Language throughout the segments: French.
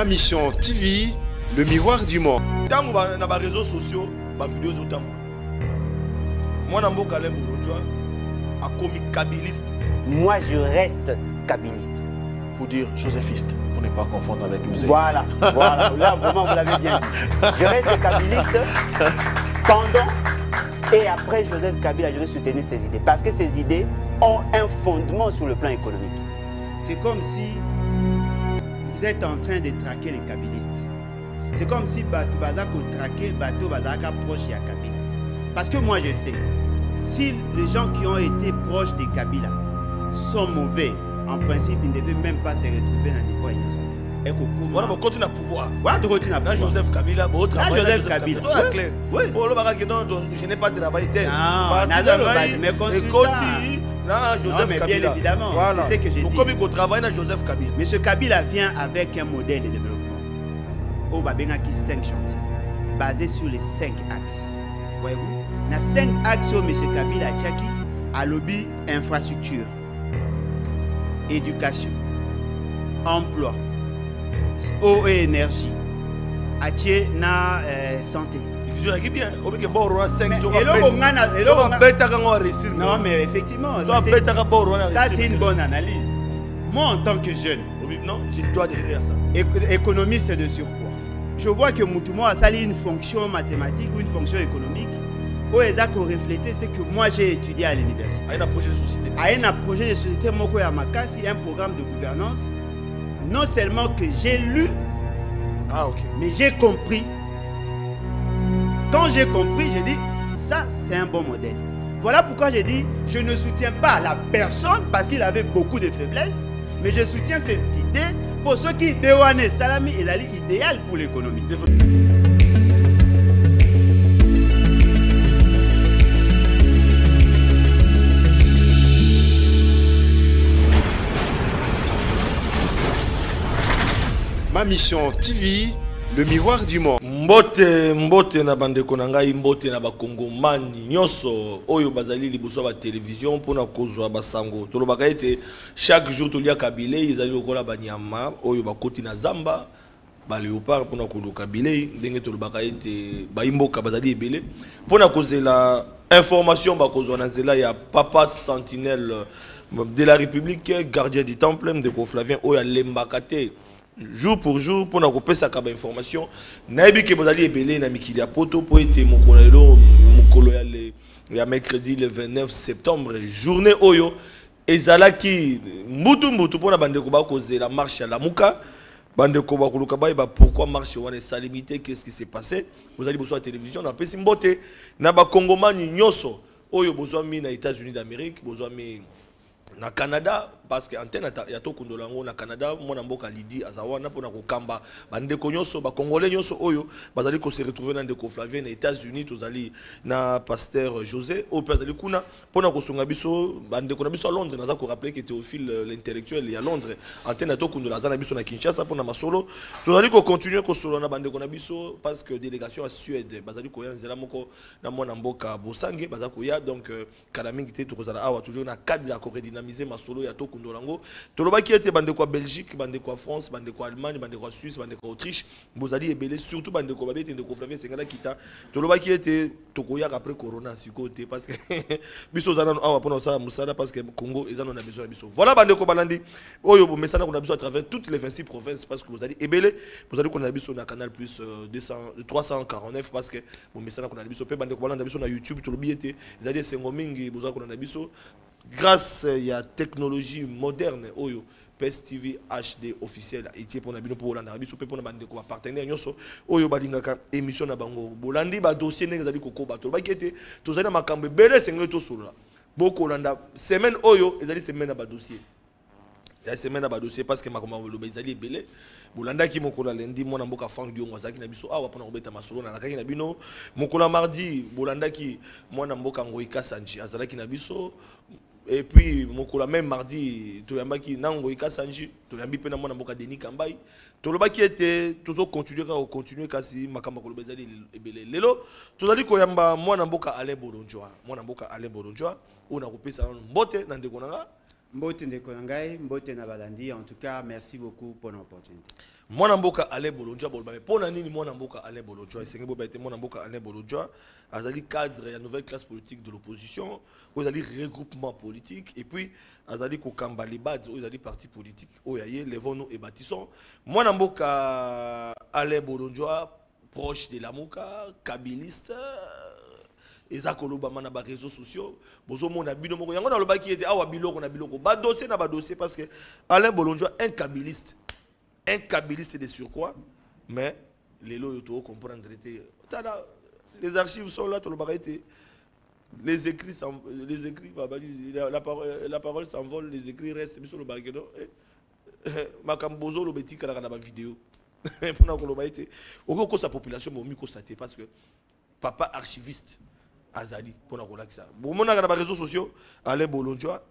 Ma mission TV, le miroir du monde. ntango ba- na baréseaux sociaux bavideo ezotambola mwana mboka ale bolojwa akomi kabiliste Moi, je reste kabiliste. Pour dire joséphiste, pour ne pas confondre avec musée. Voilà, voilà. Là, vraiment, vous l'avez bien dit. Je reste kabiliste pendant et après Joseph Kabila, je vais soutenir ses idées. Parce que ces idées ont un fondement sur le plan économique. C'est comme si vous êtes en train de traquer les kabylistes. C'est comme si Bato Bazako traquait Bato Bazaka proche à Kabila. Parce que moi je sais, si les gens qui ont été proches de Kabila sont mauvais, en principe, ils ne devaient même pas se retrouver dans le niveau innocent. Et wana bokoti na pouvoir na joseph kabila Na Joseph Kabila. botravaille clair Oui. olobaka non je n'ai pas travaillé te nazo na mais na Non, joseph mais bien kabila évidemment, Voilà. c'est ce que j'ai dit. na joseph kabila M. Kabila vient avec un modèle de développement. Au Babengaki 5 chantiers, basés sur les 5 axes. Voyez-vous? Dans 5 axes, M. Kabila Tchaki a lobby infrastructure, éducation, emploi, eau et énergie, atie na euh, santé. Vision yaki bien obike boro wana 5 Mais soki eloko nga na- abe- eloko soki nga- abetaka ngo aréussir Non, mais effectivement, so ça, c'est- abetaka boro wana ça aréussir. c'est une bonne analyse. Moi, en tant que jeune, non je dois derrière ça éco- économiste de surcroît. Je vois que Moutouma a sali une fonction mathématique ou une fonction économique. Où ils ont reflété ce que moi j'ai étudié à l'université. aye na projet de société À un projet de société Moko Yamakasi, un programme de gouvernance, non seulement que j'ai lu, ah ok mais j'ai compris. Quand j'ai compris, j'ai dit, ça c'est un bon modèle. Voilà pourquoi j'ai dit, je ne soutiens pas la personne parce qu'il avait beaucoup de faiblesses, mais je soutiens cette idée pour ceux qui déwane Salami est idéal pour l'économie. Ma mission TV, le miroir du monde. Mbote mbote na bandeko na ngai mbote na bakongomani. Nyonso oyo bazali liboso ya batelevizio mpona kozwa basango. Tolobaka ete chaque jour toliaka bilei ezali lokola banyama oyo bakoti na zamba baleopard mpona koluka bilei. Ndenge tolobaka ete bayimboka bazali ebele. Mpona kozela information bakozwa na nzela ya papa sentinelle de la république gardien du temple ndeko flavien oyo alembaka te jour pour jour mpona kopesaka bainformation nayebi ke bozali ebele na mikili ya ya, le, mercredi le 29 septembre journée oyo ezalaki bandeko bakozela marche bayeba pourquoi marche wana esalemi te qu'est ce qui s'est passé? Bozali boso ya télévision mbote na oyo na états-unis d'amérique na canada parce que antenne ya tokundola yango na canada mwana mboka lidi aza wana mpona kokamba. Bandeko nyonso bacongolais nyonso oyo bazali kose retrouve na ndeko flavien na états-unis tozali na pasteur josé. Oyo mpe azali kuna mpona kosunga biso bandeko na biso ya londres naza korappele ke théophile euh, l'intellectuel ya londres antenne ya tokundola aza na biso na kinshasa mpona masolo. Tozali kocontinue kosolola na bandeko na biso parce que délégation ya suède bazali koya nzela moko na mwana mboka bosange baza koya donc euh, kala mingi te tokozala toujours na cadre ya koredynamiser masolo ya tokundola yango tolobaki ete bandeko belgique bandeko ya france bandeko ya allemagne bandeko ya suisse bandeko ya autriche. Bozali ebele surtout bandeko babi ete ndeko flavie esengana kita. Tolobaki ete tokoyaka après corona sikoyo te parce que biso oza nano awa mpona kosala parce que congo eza nano na besoin na biso. Voilà bandeko balandi oyo bomesana kuna biso à travers toutes les 26 provinces parce que bozali ebele bozali kuna na biso na canal plus euh, 200, 349 parce que bomesana kuna na biso. Mpe bandeko balanda biso na youtube tolobi ete ezali esengo mingi bozala kuna na biso grâce ya technologie moderne oyo pes tv hd officiel etie mpona bino mpo bolandaka biso mpe mpona bandeko bapartenaire nyonso oyo balingaka émission na bango. Bolandi badossier ndenge ezali kokoba tolobaki ete tozali na makambo ebele esengeli tosolola bokolanda semaine oyo ezali semaine ya badossier ya semaine ya badossier parce que makambo ya baloba ezali ebele. Bolandaki mokolo ya lendi mwana mboka frank diongo azalaki na biso. Awa mpona kobeta masolo nalakaki na bino. Mokolo ya mardi bolandaki mwana mboka ngoika sanji azalaki na biso et puis mokolo même mardi toyambaki na ngoika sanji toyambi mpe na mwana mboka denis kambai tolobaki ete tozocontinue kaka kocontinue kasi makambo ya koloba ezali ebele lelo tozali koyamba mwana mboka alain bolonjwa mwana mboka alain bolonjwa oyo nakopesa nano mbote na ndeko na Mbote na ngai, mbote na balandi. En tout cas, merci beaucoup pour l'opportunité. Mwana mboka alain bolonjwa boloba me mpo na nini mwana mboka alain bolonjwa esenge boba ete mwana mboka alain bolonjwa azali cadre ya nouvelle classe politique de l'opposition oyo ezali regroupement politique et puis azali kokamba libad oyo ezali parti politique oyo aye levono et batison mwana mboka alain bolonjwa proche de lamuka kabiliste eza kolobama na bareseau sociaux. Bozomona bino moko yango nalobaki ete awa biloko na biloko. Badossier na badossier parce que alain bolonjwa un kabiliste un kabiliste de surcroît mais lelo oyo tokocomprendre te tala les archives sont là tolobaka ete les écrits les écrits bah, bah, la, la, parole, la parole s'envole les écrits restent biso olobaka ke no eh, eh, makambo bozoloba etikalaka na bavideo mpona koloba ete okoki kokosa population bomi kosa te parce que papa archiviste azali mpona kolakisa bomonaka na bareseau sociaux ale bolonjwa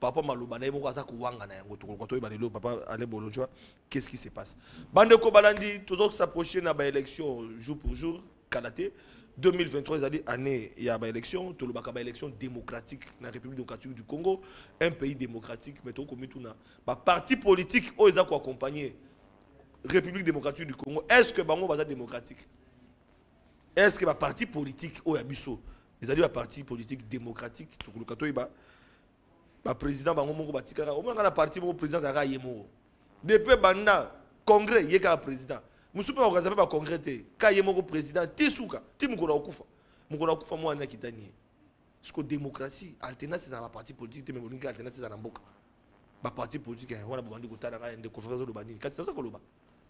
papa maloba na ye moko aza kowanga na yango tokoluka toyeba lelo papa ale bolonjwa qu'est ce qui se passe? Bandeko balandi tozosapproche na baélection jour pour jour kala te 2023 ezali année ya baélection tolobaka baélection démocratique na république démocratique du congo. Un pays démocratique mais tokomi tuna baparti politique oyo eza koaccompagne république démocratique du congo. Est ce que bango baza démocratique? Est ce que baparti politique oyo ya biso ezali baparti politique démocratique? Tokoluka baprésident bango moko batikaka. Omonaka na parti moko président azalaka ye moko. Depuis banda congrès ye kaka président. Mosusu mpe bakokaza mpe bacongrès te ka ye moko président ti suka ti mokolo akufa mokolo akufa mwana akitani ye siko démocratie alternance ezala baparti politique te me bolingi alternance ezala na mboka. Baparti politique eh, wana bobandi kotalaka nde conférence oloba nini kasi naza koloba.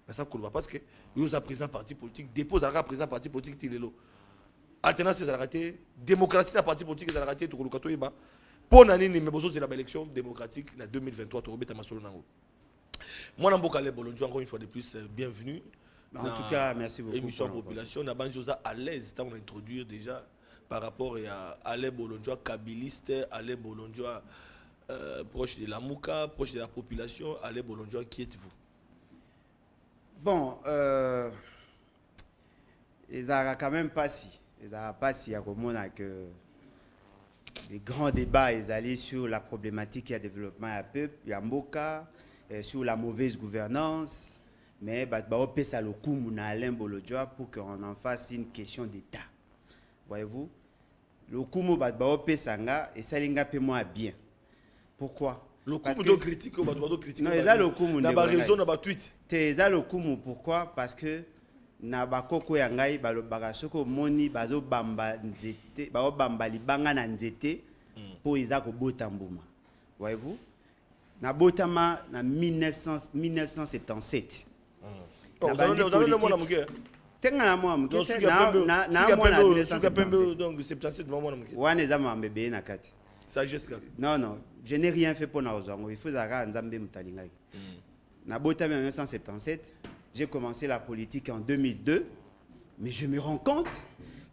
Naza koloba parce que yo oza président parti politique dépôt ozalaka président parti politique ti lelo. Alternance ezalaka te démocratie na parti politique ezalaka te tokoluka toyeba mpo na nini me bozozela baélection démocratique na 2023 tokobeta masolo nango. Mwana mboka le bolonjo encore une fois de plus euh, bienvenue. En na tout cas, merci beaucoup émission ya population na banzi oza à l'aise ntango na introduire déjà par rapport ya alain bolonjoa kabiliste alain bolonjoa euh, proche de la mouka proche de la population alain bolonjoa qui êtes-vous? Bon, euh, ezalaka quand même pasi ezalaka pasi ya komona que les grands débats ezali sur la problématique ya développement ya peuple ya mboka eh, sur la mauvaise gouvernance. Mais bato baopesa lokumu na alain bolodjoa pour qu'on en fasse une question d'état. Voyez-vous? Lokumu bato baopesa nga esali nga mpe mwa bien. Pourquoi? Que- to critique bato bazocritique Non, lokumu na ndeko na bareseau ngai. na batweet te eza lokumu pourquoi? Parce que na bakoko ya ngai balobaka soki omoni bazobamba nzete bazobamba libanga na nzete mpo eza kobota mbuma. Voyez-vous? Nabotama na 1977 ntenga na mwana mokewana eza mambo ebeye na kati. Non non je n'ai rien fait mpo na kozwa yango ifo ezalaka nzambe motali ngai. Nabotami na 1977 j'ai commencé la politique en 2002 mais je me rends compte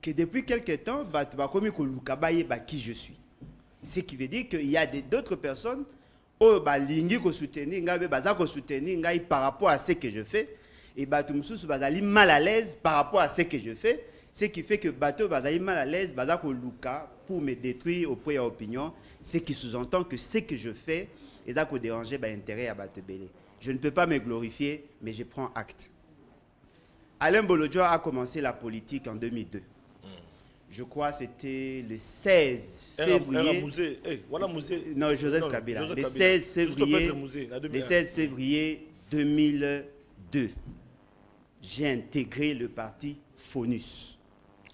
que depuis quelque temps bakomi koluka bayeba qui je suis. Ce qui veut dire qu'il y a d'autres personnes oyo balingi kosoutenir ngai par rapport à ce que je fais et bato mosusu bazali mal à l'aise par rapport à ce que je fais ce qui fait que bato oyo bazali mal à l'aise pour me détruire auprès ya opinion ce qui sous-entend que ce que je fais eza kodéranger baintérêt ya bato ebele je ne peux pas me glorifier mais je prends acte Alain Bolodjoa a commencé la politique en 2002 je crois que c'était le 16 février eh non, Joseph Kabila. Le Kabila. 16 Juste février, Petre Musée, na 2001. le 16 février 2002, j'ai intégré le parti FONUS,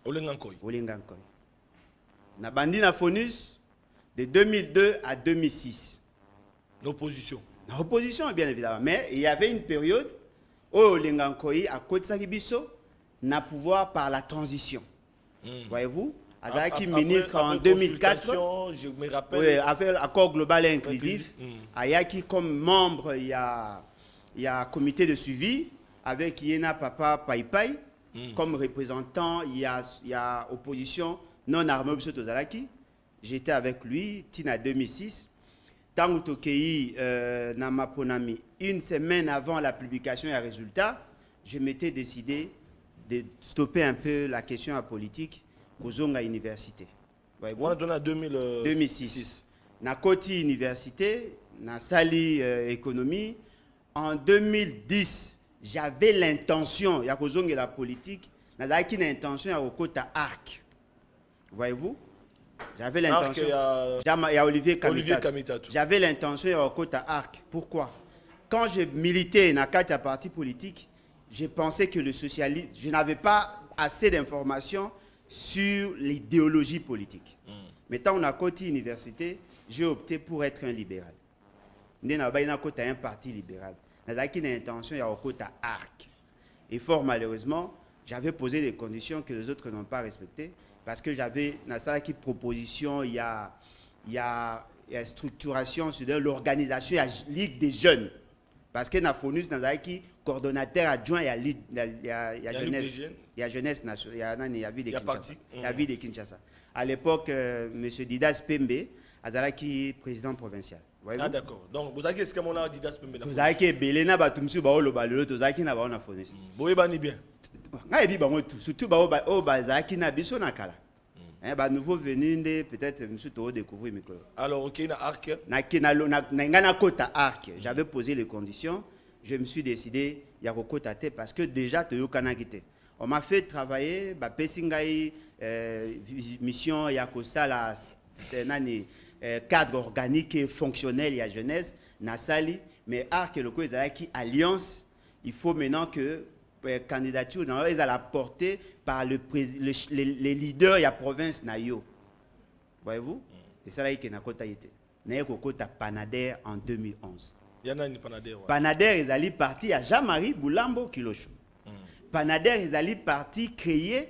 olenga nkoi Olinga Nkoy. Na bandi na FONUS de 2002 à 2006. l'opposition Na opposition, bien évidemment. Mais il y avait une période où Nkoy a kotisaki biso na pouvoir par la transition. Voyez-vous? Azalaki Après- ministre en après 2004. consultation, je me rappelle Oui, avec l'accord global et inclusif, Inclusif, Ayaki comme membre, il y a, il y a un comité de suivi avec Yena Papa Paipai comme représentant, il y a, il y a opposition non armée Tozalaki. J'étais avec lui, Tina 2006. Tango Tokei euh, Namaponami, une semaine avant la publication et résultat, je m'étais décidé de stopper un peu la question à politique aux Zonga Université. Tona 2000 euh, 2006 na koti université na sali euh, économie en 2010 j'avais l'intention ya kozongela politique nazalaki na intention ya kokota arc. Voyez-vous? J'avais l'intention. ya- Jama- ya Olivier. Kamitatu. j'avais l'intention ya kokota arc. Pourquoi? Quand j'ai milité kati ya parti politique j'ai pensé que le socialisme je n'avais pas assez d'informations sur l'idéologie politique. Mais tant on a côté université j'ai opté pour être un libéral. Bayi nakota un parti libéral. Nazalaki na intention ya kokota arc. Et fort malheureusement j'avais posé des conditions que les autres n'ont pas respectées parce que j'avais nasalaki proposition il y a il y a, il y a structuration sur l'organisation ya ligue des jeunes parce que na fonus nazalaki coordonnateur adjoint ya ligue ya, ya, ya Ya Ligue des jeunesse jeunes. ya jeunesse nation ya nani ya ville de Ya Kinshasa parti. ya Mhm. ville de Kinshasa à l'époque euh, monsieur Didas Pembe azalaki président provincial? Ah d'accord. Donc vous avez qu'est-ce que mon a Didas Pembe na. tozalaki ebele na bato mosusu baoloba lelo tozalaki na bango na fonisi Boyebani bien. Ngai yebi bango tu surtout oyo bazalaki na biso na kala. Eh, banouveau venu nde peut-être mosusu toodécouvrir mikolo. Alors OK na arc? ngai nakota arc. J'avais posé les conditions je me suis décidé ya kokota te parce que déjà toyokanaki te. On m'a fait travailler bapesi ngai euh, mission ya kosala nani euh, cadre organique et fonctionnel ya jeunesse nasali mais arc eloko ezalaki alliance. Il faut maintenant que candidature na yo ezala portée par le, le, les, les leaders ya province na yo. Voyez-vous? Esalaki ke nakota ye te naye kokota panader en 2011 Yana ni panader. ouais. panader ezali parti ya jean-marie boulambo kilosho panader ezali parti créé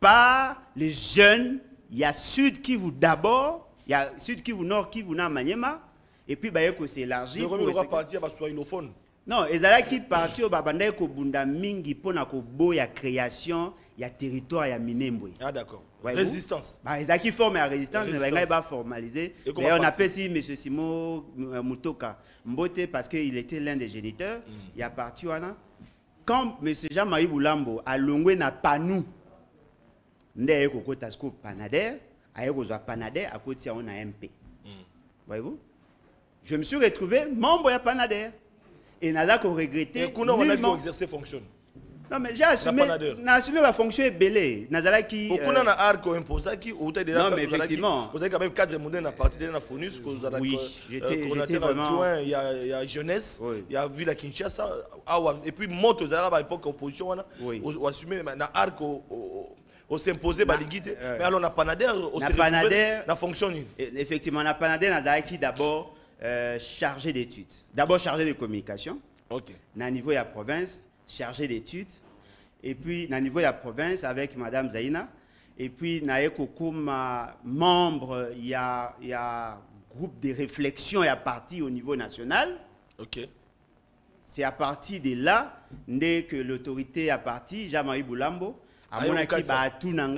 par les jeunes. Ya sud kivu d'abord ya sud kivu nord kivu na manyema. Et puis baye kosélargir Le pour premier respecter- parti à swahiliphone. Non ezalaki parti oyo babandaki kobunda mingi mpona koboya création ya territoire ya minembwe. Ah d'accord. Résistance. Bah, ezalaki forme ya résistance mais bangai comment d'ailleurs appelle monsieur simo euh, mutoka mbote parce qu'il était l'un des géniteurs. Il y a parti wana quand monsieur jean-marie boulambo alongwe na panu nde aye kokota siko panader aye kozwa panader akoti yango na mp voyez-vous? Je me suis retrouvé membre ya panader et naza koregrete Et kuna on a qui nullement exercer fonction. non mais j'ai assumé na assumé bafonction ebele nazalaki Au euh, kuna na arc imposaki ou t'as déjà Non, mais effectivement. Vous avez quand même cadre mondain na parti de la Fonus Oui, j'étais- j'étais vraiment- il y a il y a jeunesse, Oui. il y a ville à Kinshasa, et puis moto za à l'époque opposition wana Oui. au assumer na arc au au- au s'imposer ba ligite ouais. mais alors na panader au Na se retrouver Panader- na fonction Effectivement, na Panader nazalaki d'abord euh, chargé d'études. D'abord chargé de communication, OK. na niveau ya province, chargé d'études. Et puis, na niveau ya province avec Madame Zaina. Et puis, na kokoma membre, il y a, il y a groupe de réflexion, il y a parti au niveau national. OK. C'est à partir de là nde que l'autorité a parti Jean-Marie Boulambo amonaki Ayokaki ça. baatu na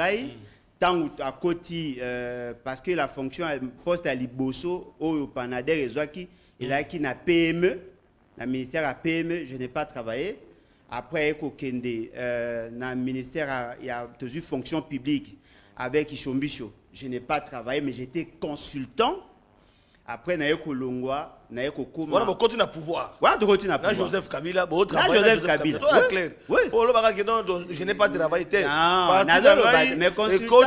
ngai ntango akoti euh, parce que la fonction poste ya liboso oyo panader ezwaki ezalaki na pme na ministère ya pme je n'ai pas travaillé. Après euh, na ministère ya- ya tozwi fonction publique avec ishombiso je n'ai pas travaillé mais j'étais consultant. Après naye kolongwa naye kokoma bon côté na pouvoir. wana tokoti na Na pouvoir. Joseph Kabila, Na travail Joseph Kabila. Toi clair. oui. Pour le bagarre que non, je n'ai pas travaillé tel. Non, na mais consultant.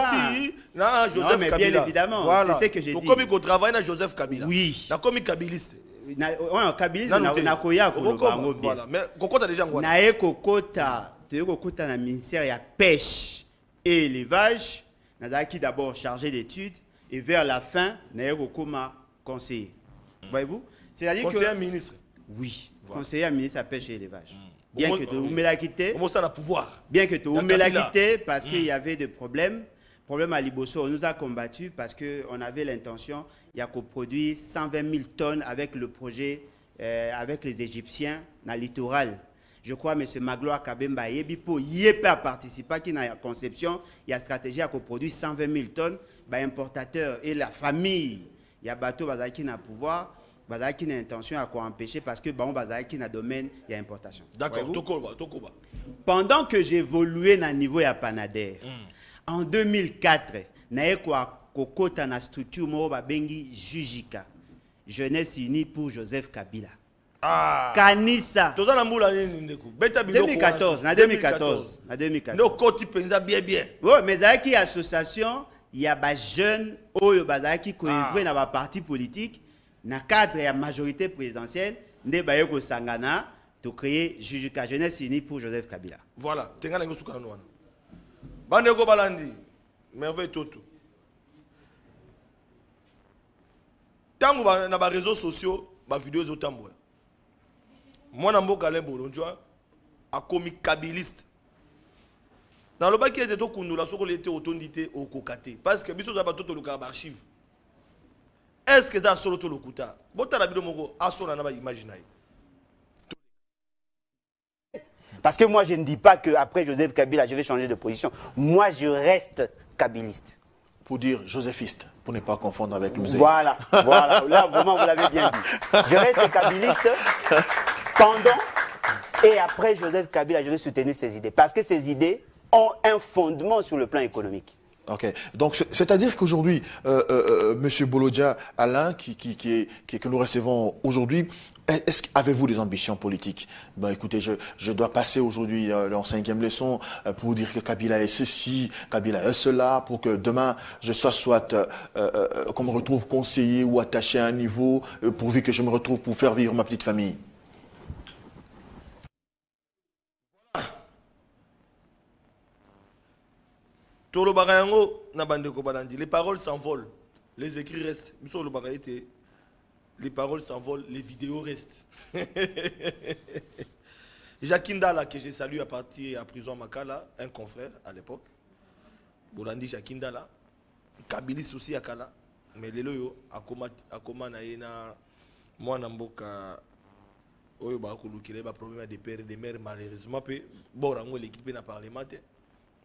na Joseph mais bien Kabila. évidemment, Voilà. c'est ce que j'ai dit. Tokomi ko travail na Joseph Kabila. Oui. Na komi kabiliste. Na- wana kabilisme Nanu na- koloba Okokoma, yango bien Voilà. Mais kokota déjà ngwana. naye kokota toye kokota na ministère ya pêche et élevage nazalaki d'abord chargé d'études et vers la fin naye kokoma conseiller voyez-vous? C'est-à-dire Conseiller que ministre. oui Voilà. conseiller ministre ya pêche et élevage bien Omo- que oui. toumelaki te Comment ça na pouvoir bien que toumelaki Kabila. te parce qu'il y avait des problèmes problème à Liboso on nous a combattu parce qu'on avait l'intention il y a produire 120 000 tonnes avec le projet euh, avec les Égyptiens dans le littoral je crois M. Magloire Kabemba yebi po yepe a participé qui na conception il y a stratégie à produire 120 000 tonnes ba importateur et la famille il y a bateau bazaki na pouvoir bazaki na intention à empêcher parce que bon bazaki na domaine il y a importation D'accord, tokoba, tokoba. pendant que j'évoluais na niveau ya panader en 2004 naye kokota na structure moko babengi jujika jeunesse unie pour Joseph Kabila. Ah. Kanisa. toza na mbula nini ndeko? Beta biloko 2014, wana. na 2014. Na 2014. nde okoti mpenza bien bien Oui, mais ezalaki association ya bajeune oyo bazalaki koevre na baparti politique na cadre ya majorité présidentielle nde baye kosangana tocreye jujuka jeunesse unie pour joseph kabila. Voilà. Tenga wana bandeko balandi merveille toto. Ntango ba- na bareseau sociaux bavideo ezotambola mwana mboka ale bolonjwa akomi kabiliste. Nalobaki ete tokundula soki olie te otondi te okoka te parce que est ce que eza solo to lokuta botala bino moko asona na baimage na ye Parce que moi, je ne dis pas qu'après Joseph Kabila, je vais changer de position. Moi, je reste kabiliste. Pour dire joséphiste, pour ne pas confondre avec Mzee. Voilà, voilà. Là, vraiment, vous l'avez bien dit. Je reste kabiliste pendant et après Joseph Kabila, je vais soutenir ses idées. Parce que ses idées ont un fondement sur le plan économique. Ok. Donc, c'est- c'est-à-dire qu'aujourd'hui, euh, euh, euh, Monsieur Bolodja, Alain, qui, qui, qui est- qui- que nous recevons aujourd'hui, est-ce qu'avez-vous des ambitions politiques? Ben, écoutez, je, je dois passer aujourd'hui euh, en cinquième leçon euh, pour dire que Kabila est ceci, Kabila est cela, pour que demain je sois soit euh, euh, euh, qu'on me retrouve conseiller ou attaché à un niveau, pourvu que je me retrouve pour faire vivre ma petite famille. tolobaka yango na bandeko balandi les paroles s'envolent. Les écrits restent. Les paroles s'envolent les vidéos restent. Jacques Ndala que j'ai salué à partir à prison Makala un confrère à l'époque. Bolandi Jacques Ndala Kabilis aussi akala. Mais lelo yo akoma akoma na ye na mwana mboka oyo bakolukela ye baproblème ya des pères et des mères malheureusement eleki mpe na parlement te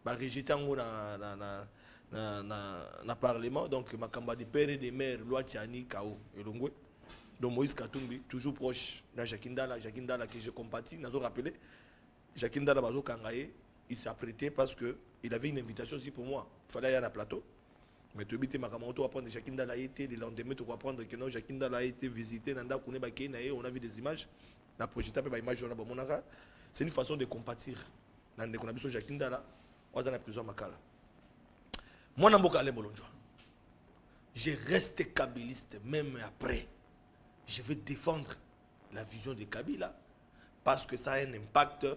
barejete yango na, na, na, na, na, na parlement donc makambo ya des mères loi tiani kao elongwe. Donc moïse katumbi toujours proche na jacki ndala jacki ndala que je compatis nazo rappeler jacki ndala bazokanga ye il s'est apprêté parce que il avait une invitation aussi pour moi. Il fallait aller à plateau. Mais toyebi te makambo yango toapprendre jacki ndala ye te le lendemain tokoapprendre que non jacki ndala a été visité na ndako ne bakei ye on a vu des images. Na projeta mpe baimage wana bamonaka c'est une façon de compatir. Na ndeko na biso jacki oaza na prison makala mwana mboka bolonjwa je reste kabiliste même après. Je vais défendre la vision de kabila parce que ça a un impact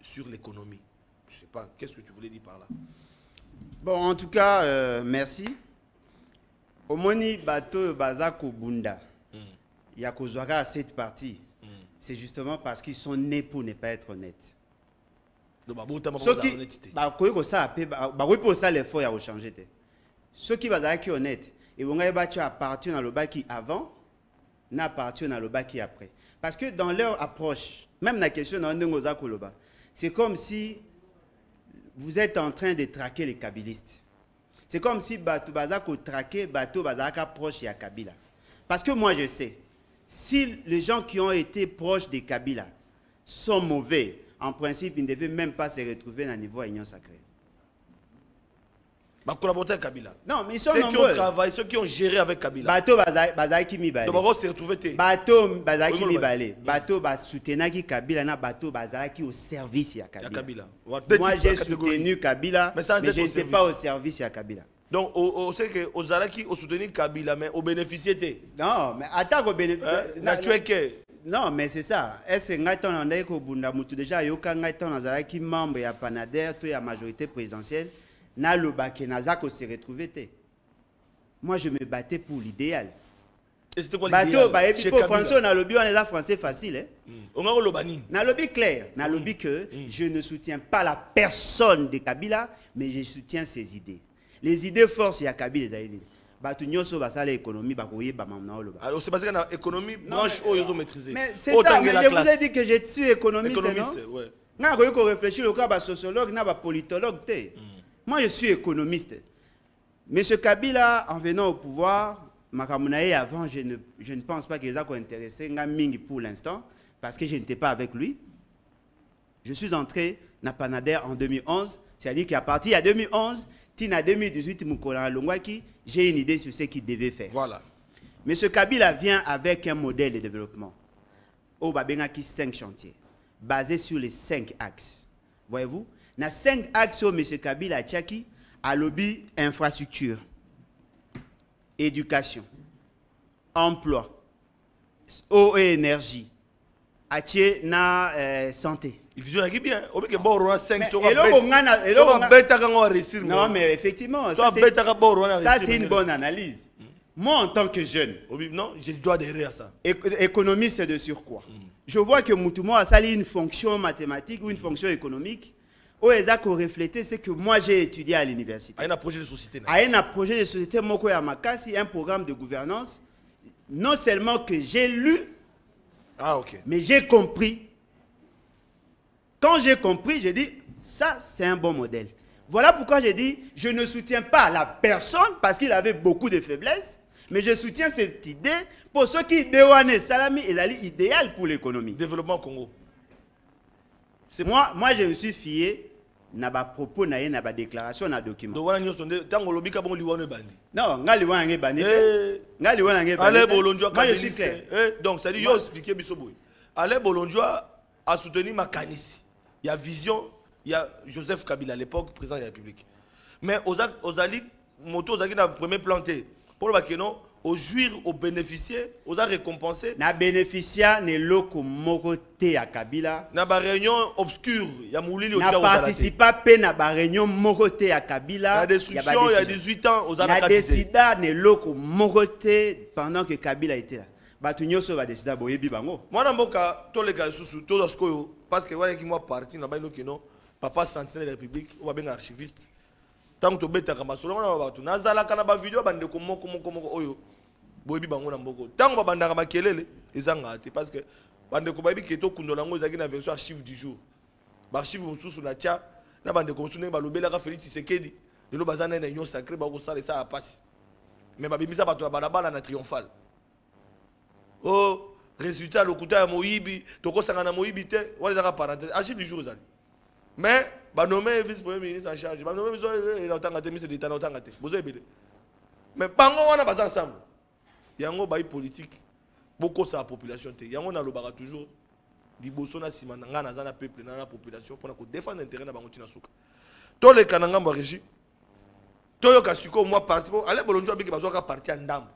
sur l'économie. Je sais pas qu'est-ce que tu voulais dire par là? Bon en tout cas euh, merci. Omoni bato oyo baza kobunda. Ya kozwa kaka cette partie. C'est justement parce qu'ils sont nés pour ne pas être honnêtes soki bakoki kosala mpe ba- bakoki mpe kosala effort ya kochange te. Soki bazalaki honnête ebongai batya partir nalobaki avant na partir nalobaki après. Parce que dans leur approche même na question na yo ndenge oza koloba c'est comme si vous êtes en train de traquer les kabilistes c'est comme si bato baza kotraquer bato bazalaka proche ya kabila. Parce que moi je sais si les gens qui ont été proches de kabila sont mauvais en principe ils ne devaient même pas se retrouver à niveau union sacrée. Bacollaborateur ya kabila. Non mais ils sont ceux qui ont nombreux. travaillé ceux qui ont géré avec kabila. Bato baza- bazalaki mibale. Donc bako se retrouver te bato bazalaki Oyo moloba. mibale. Bato basoutenaki kabila na bato bazalaki au service ya ya kabila. Kabila. Moi j'ai soutenu kabila Mais mais je au n'étais pas au service ya kabila. Donc o sait que ozalaki osoutenir kabila mais obénéficier te non mais ata Hein? kobénéficie na tueke non mais c'est ça. Est-ce que ngai ntango nandaki kobunda motu déjà ayoka ngai ntango nazalaki membre ya panader to ya majorité présidentielle nalobaki naza kose retrouve te moi je me battais pour l'idéal. Et c'était quoi bato bayebi mpo français nalobi wana eza français facile eh? Mm. nalobi clair nalobi que je ne soutiens pas la personne de kabila mais je soutiens ses idées. Les idées forces ya kabila ezali nini bato nyonso basala économie bakoyeba mamu na oloba. Alors c'est parce que na économie branche oyo ozomaîtriser mais c'est ça mais je vous ai dit que je suis économiste économiste non ouais. Nga nakoki korefléchir lokola basociologue na bapolitologue te. Moi je suis économiste. Monsieur kabila en venant au pouvoir makambo na ye avant je ne, je ne pense pas que eza kointéressé nga mingi pour l'instant parce que je n'étais pas avec lui. Je suis entré na panader en 2011 c'est-à-dire qu'à partir de 2011 tina 2018 mokolo alongwaki j'ai une idée sur ce qu'il devait faire voilà M. Kabila vient avec un modèle de développement. Au Babengaki, cinq chantiers, basés sur les cinq axes. Voyez-vous? Dans cinq axes, où M. Kabila Tchaki a lobby infrastructure, éducation, emploi, eau et énergie, atie na euh, santé. Vision yaki bien obike boro na 5 Mais soka eloko nga na- eloko nga- betaka ngo réussir Non, mais effectivement, ça, c'est- wana ça, une bonne analyse. Moi, en tant que jeune, non je dois à ça éco- économiste de surcroît, je vois que Moutouma a sali une fonction mathématique ou une fonction économique. Où ils ont reflété ce que moi j'ai étudié à l'université. aina projet de société na À un projet de société Moko un programme de gouvernance, non seulement que j'ai lu, ah ok mais j'ai compris. Quand j'ai compris, j'ai dit, ça c'est un bon modèle. Voilà pourquoi j'ai dit, je ne soutiens pas la personne parce qu'il avait beaucoup de faiblesses, mais je soutiens cette idée pour ceux qui déouane Salami est idéal pour l'économie. développement Congo Moi, moi, je me suis fié na ba propos na ye na ba déclaration na document. donc wana nyonso nde ka bongo ebandi Non, ngali wana nge bani. Eh. Ngali wana nge bani. ale bolonjwa eh, donc yo expliquer biso ale bolonjwa a soutenu makanisi il y a vision il y a Joseph Kabila à l'époque président de la République. Mais oza- ozali moto ozalaki na premier plan te pour loba keno ojuire obénéficier oza récompensé. Na bénéficia ne loko moko te ya Kabila. na baréunion obscure ya molili na otika kozala te participa mpe na baréunion moko te ya kabila. Na destruction ya ya 18 ans oza na na décida na eloko moko te pendant que kabila était là. Bato nyonso oyo badesida boyebi bango. Mwana mboka toleka lisusu tozwa sikoyo parce que wayaki mwa parti na baino kino papa sentinelle de la république oyo babenga archiviste. Ntango tobetaka masolo wana ba bato nazalaka na bavideo ya bandeko moko moko bango na mboko. Ntango babandaka makelele ezanga parce que bandeko bayebi ke tokundola yango ezalaki na version archive du jour. Baarchive mosusu na tia na bandeko mosusu ndenge balobelaka félix tshisekedi na union sacré bakosala esa ya pasi mais babimisa bato na balabala na triomphale. O résultat lokuta ya moyibi tokosanga na moyibi te wana ezaka parenthèse. Archive du jour ezali. Mais banome vice premier ministre en charge banome biso eh, na otanga te ministre d'état na otanga te. Bozo ebele. Mais bango wana baza ensemble. Yango bayi politique bokosala population te. Yango nalobaka toujours liboso na nsima na ngai naza na peuple na na population mpona kodéfendre intérêt na bango ntina suka. Toleka na ngambo ya régie. Toyoka sikoyo mwa parti. Po ale bolonjo abiki bazwaka parti ya ndambo.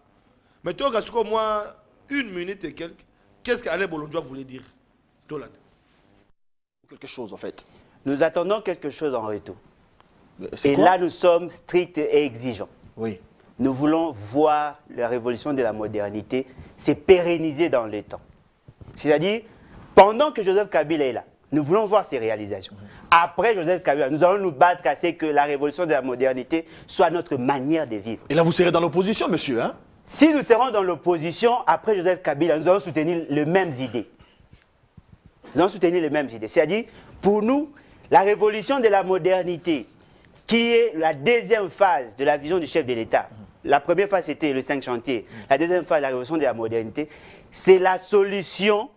Mais toyoka sikoyo mwa une minute et quelque qu'est-ce que ale bolonjo voulait dire tolanda Quelque chose, en fait. Nous attendons quelque chose en retour. C'est Et là, nous sommes stricts et exigeants. Oui. Nous voulons voir la révolution de la modernité se pérenniser dans le temps. C'est-à-dire, pendant que Joseph Kabila est là, nous voulons voir ses réalisations. Après Joseph Kabila, nous allons nous battre à ce que la révolution de la modernité soit notre manière de vivre. Et là, vous serez dans l'opposition, monsieur, hein? Si nous serons dans l'opposition, après Joseph Kabila, nous allons soutenir les mêmes idées. Nous allons soutenir les mêmes idées. C'est-à-dire, pour nous, la révolution de la modernité, qui est la deuxième phase de la vision du chef de l'État, la première phase c'était le 5 chantiers, la deuxième phase, la révolution de la modernité, c'est la solution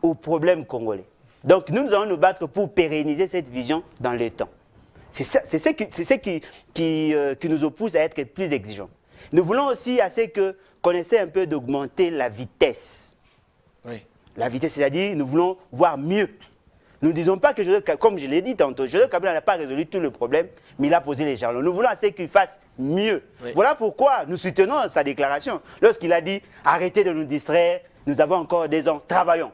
aux problèmes congolais. Donc nous, nous allons nous battre pour pérenniser cette vision dans le temps. C'est qui, ce qui, euh, qui nous pousse à être plus exigeants. Nous voulons aussi assez que qu'on essaie un peu d'augmenter la vitesse. Oui. La vitesse, c'est-à-dire, nous voulons voir mieux. Nous ne disons pas que, Joseph, comme je l'ai dit tantôt, Joseph Kabila n'a pas résolu tous les problèmes, mais il a posé les jalons. Nous voulons assez qu'il fasse mieux. Oui. Voilà pourquoi nous soutenons sa déclaration. Lorsqu'il a dit arrêtez de nous distraire, nous avons encore des ans, travaillons.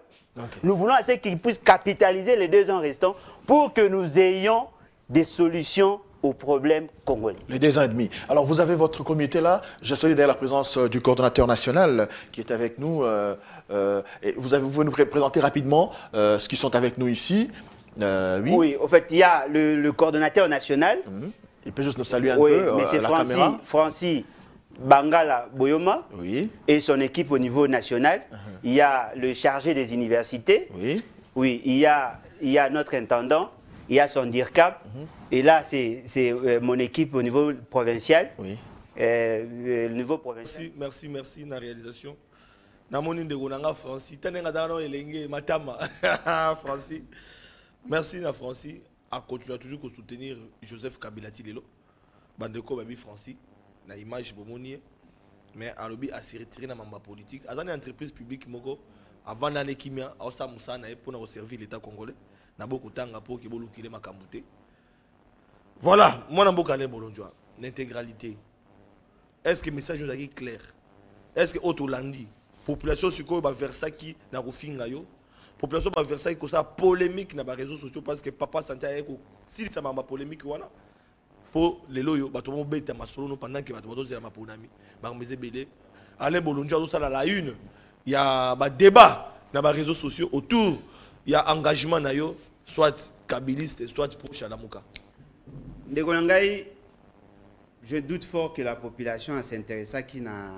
Nous voulons assez qu'il puisse capitaliser les deux ans restants pour que nous ayons des solutions aux problèmes congolais. Les deux ans et demi. Alors, vous avez votre comité là. Je salue d'ailleurs la présence euh, du coordonnateur national qui est avec nous. euh, euh, et vous, avez, vous pouvez nous pré- présenter rapidement euh, ceux qui sont avec nous ici. Euh, oui. Oui, en fait, il y a le, le coordonnateur national. Il peut juste nous saluer un Oui, peu mais euh, c'est Francis. Francis Bangala Boyoma Oui, et son équipe au niveau national. Il y a le chargé des universités. oui. Oui, il y a, il y a notre intendant, il y a son DIRCAP. Et là, c'est euh, mon équipe au niveau provincial. Oui. Euh, euh, le niveau provincial. merci merci merci na réalisation. Namoni ndeko azalaka nao elenge matama. Francis. Merci na francis. Akontinua toujours kosoutenir joseph kabila ti lelo. Bandeko babi francis na image bomoni. Ye mais alobi asi retiré na mamba politique. Aza na entreprise publique moko avant nane kimia mosala na ye mpona koservir l'état congolais makambo voilà mwana mboka bolonjwa l'intégralité. Est ce que message ozalaki clair? Est ce que oyo population sikoyo baversaki na kofinga yo. Population baversaki kosala polémique na baréseau sociaux parce que papa santé aye kosilisa mamba polémique wana. Mpo lelo oyo bato bamobeta masolo no pendant ke bato bazozela maponami. Makambo eza ebele. Alain bolongi azosala la une ya badébat na baréseau sociaux autour ya engagement na yo soit kabiliste soit proche ndeko na ngai je doute fort que la population s'intéressaki na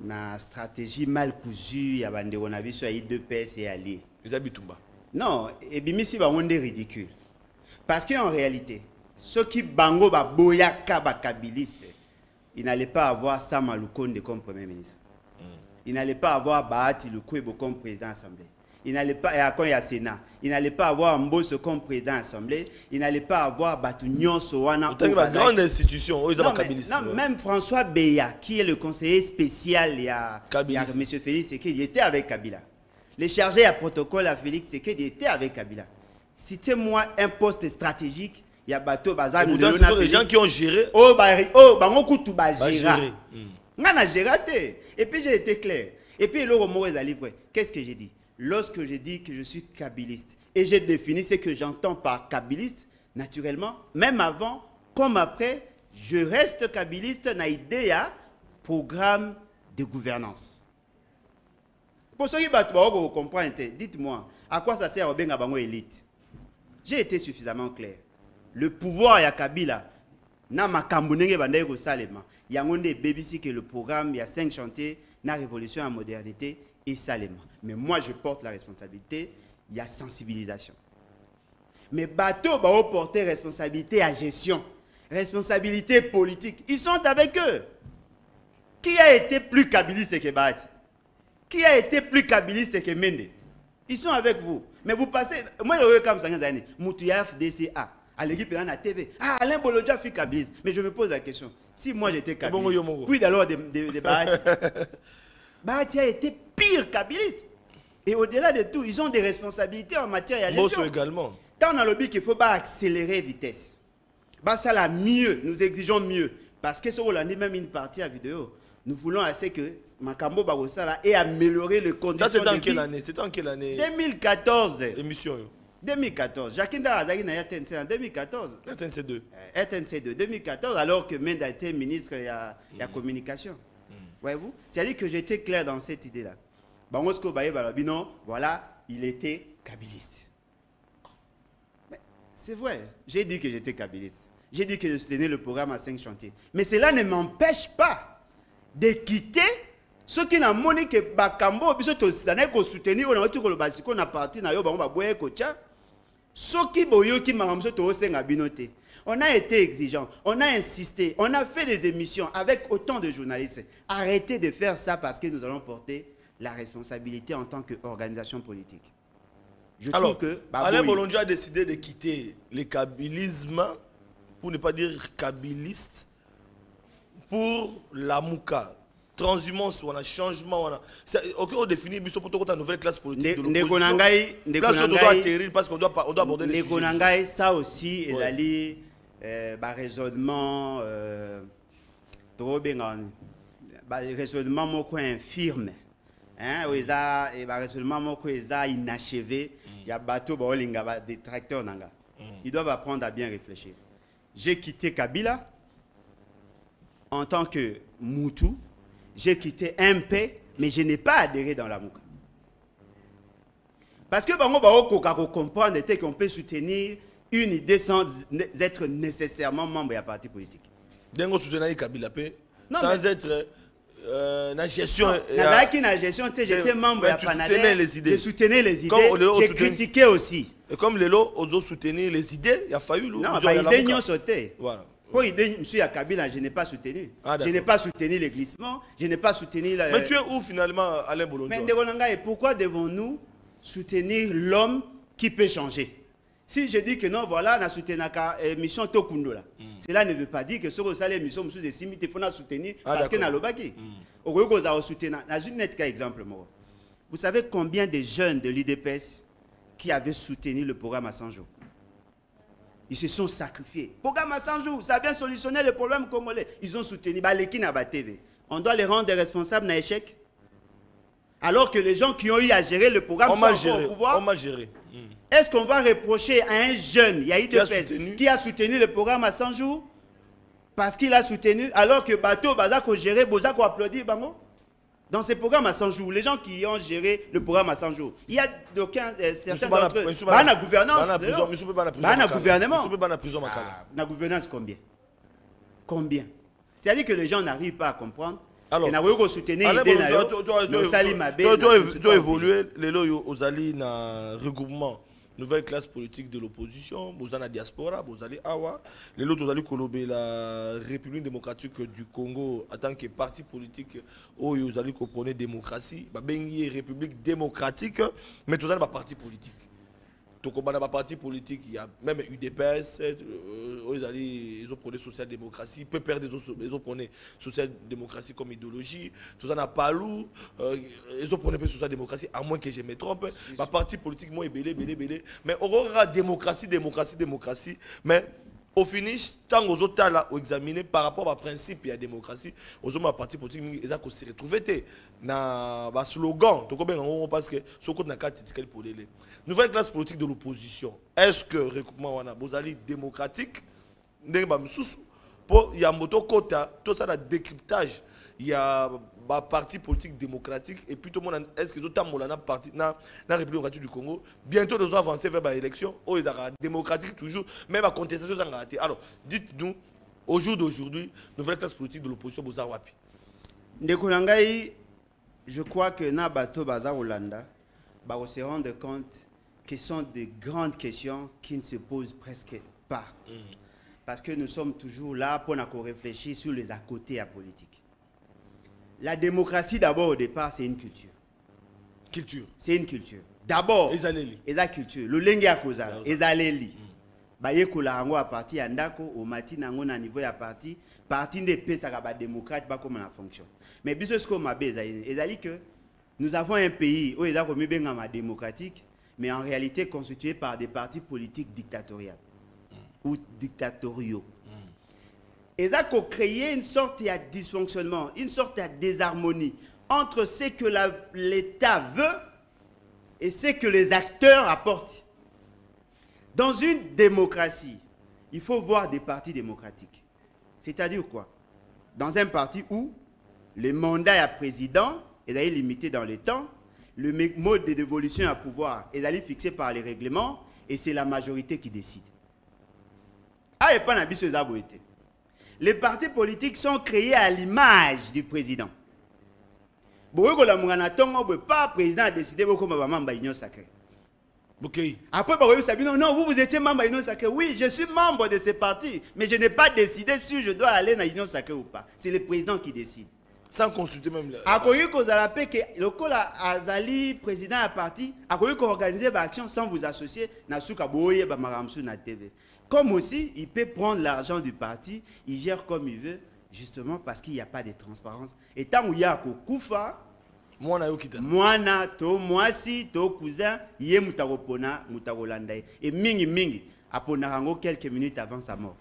na stratégie mal cousue ya bandeko na biso ya idps et allié eza bitumba. Non ebimisi bango nde ridicule. Parce que en réalité soki bango baboyaka bakabiliste il n'allait pas avoir sama lukonde comme premier ministre. Il n'allait pas avoir bahati lukwebo comme président assemblée il n'allait pas quand il y a sénat il n'allait pas avoir mboso comme président assemblée il n'allait pas avoir otangi oyo bazalaki- bagrande institution non, mais, bakabiliste non, même François Beya, qui est le conseiller spécial, il y a, il y a. M. Félix Sekedi, il était avec Kabila. Les chargés à protocole à Félix Sekedi étaient avec Kabila. Citez-moi un poste stratégique, il y a Bateau Bazar, pourtant, ce sont des gens qui ont géré Oh, bah, oh, bah, on coûte tout, bah, géré. Nga na géré te. Et puis j'ai été clair. Et puis le mot est livré. Qu'est-ce que j'ai dit? Lorsque j'ai dit que je suis kabiliste et j'ai défini ce que j'entends par kabiliste, naturellement, même avant comme après, je reste kabiliste na idée ya programme de gouvernance. Pour ceux qui vous comprendre, dites-moi, à quoi ça sert au bango élite? J'ai été suffisamment clair. Le pouvoir ya Kabila, na makambo ndenge bandaki kosalema yango nde ke le programme ya 5 chantiers na révolution ya modernité esalema mais moi je porte la responsabilité ya sensibilisation mais bateau baoporter responsabilité ya gestion responsabilité politique ils sont avec eux qui a été plus kabiliste que Bahati qui a été plus kabiliste que Mende? Ils sont avec vous. Mais vous passez. Moi, je comme ça, Moutouya FDCA. À l'équipe, à la TV. Ah, Alain Bolodja fait kabiliste. Mais je me pose la question. Si moi j'étais kabiliste, quid alors de, de, de Bahati a été pire kabiliste. Et au-delà de tout, ils ont des responsabilités en matière Bosso gestion. également on a le but qu'il faut pas accélérer vitesse. Bah ça là mieux, nous exigeons mieux. Parce que ce qu'on a dit même une partie à vidéo, nous voulons assez que Makambo Bagosala ait amélioré les conditions ça c'était en quelle année? C'était en quelle année? 2014. émission yo 2014. Jacques Darazaki na RTNC en 2014. RTNC2 Euh, RTNC de 2014, alors que Menda était ministre de la, la communication. Voyez-vous? C'est-à-dire que j'étais clair dans cette idée-là. Bangosko voilà, il était kabiliste. Mais C'est vrai, j'ai dit que j'étais kabiliste. J'ai dit que je soutenais le programme à 5 chantiers. Mais cela ne m'empêche pas de quitter ceux qui n'ont pas que Bakambo, ko soutenir on a tout le basiko na parti na bino te on a été exigeant on a insisté on a fait des émissions avec autant de journalistes. Arrêtez de faire ça parce que nous allons porter la responsabilité en tant qu'organisation politique. Je alors trouve que Alain baboyi- Bolonjo a décidé de quitter le kabylisme pour ne pas dire kabyliste pour la mouka. Transhumance wana changement wana C'est- ok on définit biso pour ta nouvelle classe politique de l'opposition. Place on doit atterrir parce qu'on doit pas- on doit aborder les sujets. Ça aussi Euh, baraisonnement euh, tokobenga nini baraisonnement moko infirme hein, oyo eza eh, baraisonnement moko eza inachevé. Ya bato baolinga badetracteur na nga ils doivent apprendre à bien réfléchir. J'ai quitté kabila. En tant que Moutou, j'ai quitté MP, mais je n'ai pas adhéré dans la Mouka. Parce que bango baokoka ko comprendre qu'on peut soutenir une idée sans être nécessairement membre d'un parti politique. ndenge osoutenaki kabila Non, sans mais- être euh, na gestion Non, ya- Nazaraki na gestion, te, j'étais membre les idées. Je soutenais les idées. J'ai soutenu- critiqué aussi. et comme lelo ososoutenir les idées ya fayulu Non, ya Lamuka. nyonso te. voilà Pour idée, monsieur Kabila, je n'ai pas soutenu. Ah, je n'ai pas soutenu les glissements, je n'ai pas soutenu la. mais tu es où finalement Alain Bolonjo Mais Ndeko pourquoi devons-nous soutenir l'homme qui peut changer? Si je dis que non, voilà, na soutenaka émission Tokundo là. Hmm. Cela ne veut pas dire que ce que ça l'émission monsieur de Simite faut na soutenir Ah, parce que d'accord. na lobaki. Au que ça soutenir. Na une net exemple moi. Vous savez combien de jeunes de l'IDPS qui avaient soutenu le programme à 100 jours? Ils se sont sacrifiés. Programme à 100 jours, ça vient solutionner le problème congolais. Ils ont soutenu Baleki na TV. On doit les rendre responsables d'un échec? Alors que les gens qui ont eu à gérer le programme On sont géré. au pouvoir. On m'a géré. Mm. Est-ce qu'on va reprocher à un jeune, Yahi soutenu. qui a soutenu le programme à 100 jours Parce qu'il a soutenu, alors que Bateau, Bazako géré, Bozako applaudi, Bango? Dans ces programmes à 100 jours, les gens qui ont géré le programme à 100 jours, il y a euh, certains d'entre eux, bah, na gouvernance, Bah, Makala. gouvernement. Ah, na gouvernance combien? Combien? C'est-à-dire que les gens n'arrivent pas à comprendre. Alors, et soutenir Alain idée Bono, na toi- évolué lelo oyo ozali na regroupement nouvelle classe politique de l'opposition boza na diaspora bozali awa lelo tozali kolobela république démocratique du congo en tant que parti politique oyo ozali kopone démocratie babengi république démocratique mais tozali baparti politique tokobanda baparti politique ya même udps euh, oyo ezali ezopone social démocratie ppr ezopone social démocratie comme idéologie. Toza na palu euh, ezopone mpe social démocratie à moins que je me trompe. Baparti politique mo ebele ebele ebele mais okokaka démocratie démocratie démocratie mais au finish ntango ozotala oexamine par rapport baprincipe ya démocratie ozomona parti politique mingi eza kose retrouve te na baslogan tokobenga ngo parce que sokoti na kati etikali polele nouvelle classe politique de l'opposition. Est ce que recoupement wana bozali démocratique? Ndenge bamisusu mpo yambo tokota tosala décryptage ya baparti politique démocratique et puis tomona est ce que ezotambola na parti na, na république démocratique du congo? Bientôt tozo avancer vers baélection oyo ezalaka démocratique toujours mais bacontestation ezangaka te alors dites nous au jour d'aujourd'hui nouvelle classe politique de l'opposition boza wapi. Ndeko je crois que na bato baza kolanda bako se rendre compte que ce sont de grandes questions qui ne se posent presque pas. Parce que nous sommes toujours là pour réfléchir sur les à côté à politique la démocratie d'abord au départ c'est une culture. Culture. C'est une culture. D'abord ezaleli. eza culture. Lolenge ya kozala ezaleli. Bayekola yango ya parti ya ndako omati na yango na niveau ya parti. Parti nde epesaka badémocrate bakóma na fonction. Mais biso sikoyo mabe ezali nini ezali que nous avons un pays oyo eza komibengama démocratique mais en réalité constitué par des partis politiques dictatoriales. Ou dictatoriaux eza créer une sorte de dysfonctionnement une sorte de désharmonie entre ce que la- l'état veut et ce que les acteurs apportent. Dans une démocratie, il faut voir des partis démocratiques. C'est-à-dire quoi? Dans un parti où le mandat à président est limité dans le temps, le mode de dévolution à pouvoir est fixé par les règlements et c'est la majorité qui décide. Ah, et pas na biso eza boye te. Les partis politiques sont créés à l'image du président. bokoki kolamuka na ntongo boye pas président a décidé bokoma bamembre ya union sacrée. Bokei après bakoyebisa bino non vous vous étiez membre ya union sacrée. Oui je suis membre de ce parti mais je n'ai pas décidé si je dois aller na union sacrée ou pas. C'est le président qui décide. Sans consulter même le- akoki kozala mpe ke lokola azali président ya parti akoki koorganiser baaction sans vous associer na suka boyeba makambo mosusu na tv comme aussi il peut prendre l'argent du parti il gère comme il veut justement parce qu'il n'y a pas de transparence. Et ntango ye akokufa mwana yo kita mwana to mwasi to cousin ye moto akopona moto akolanda ye et mingi mingi aponaka yango quelques minutes avant sa mort.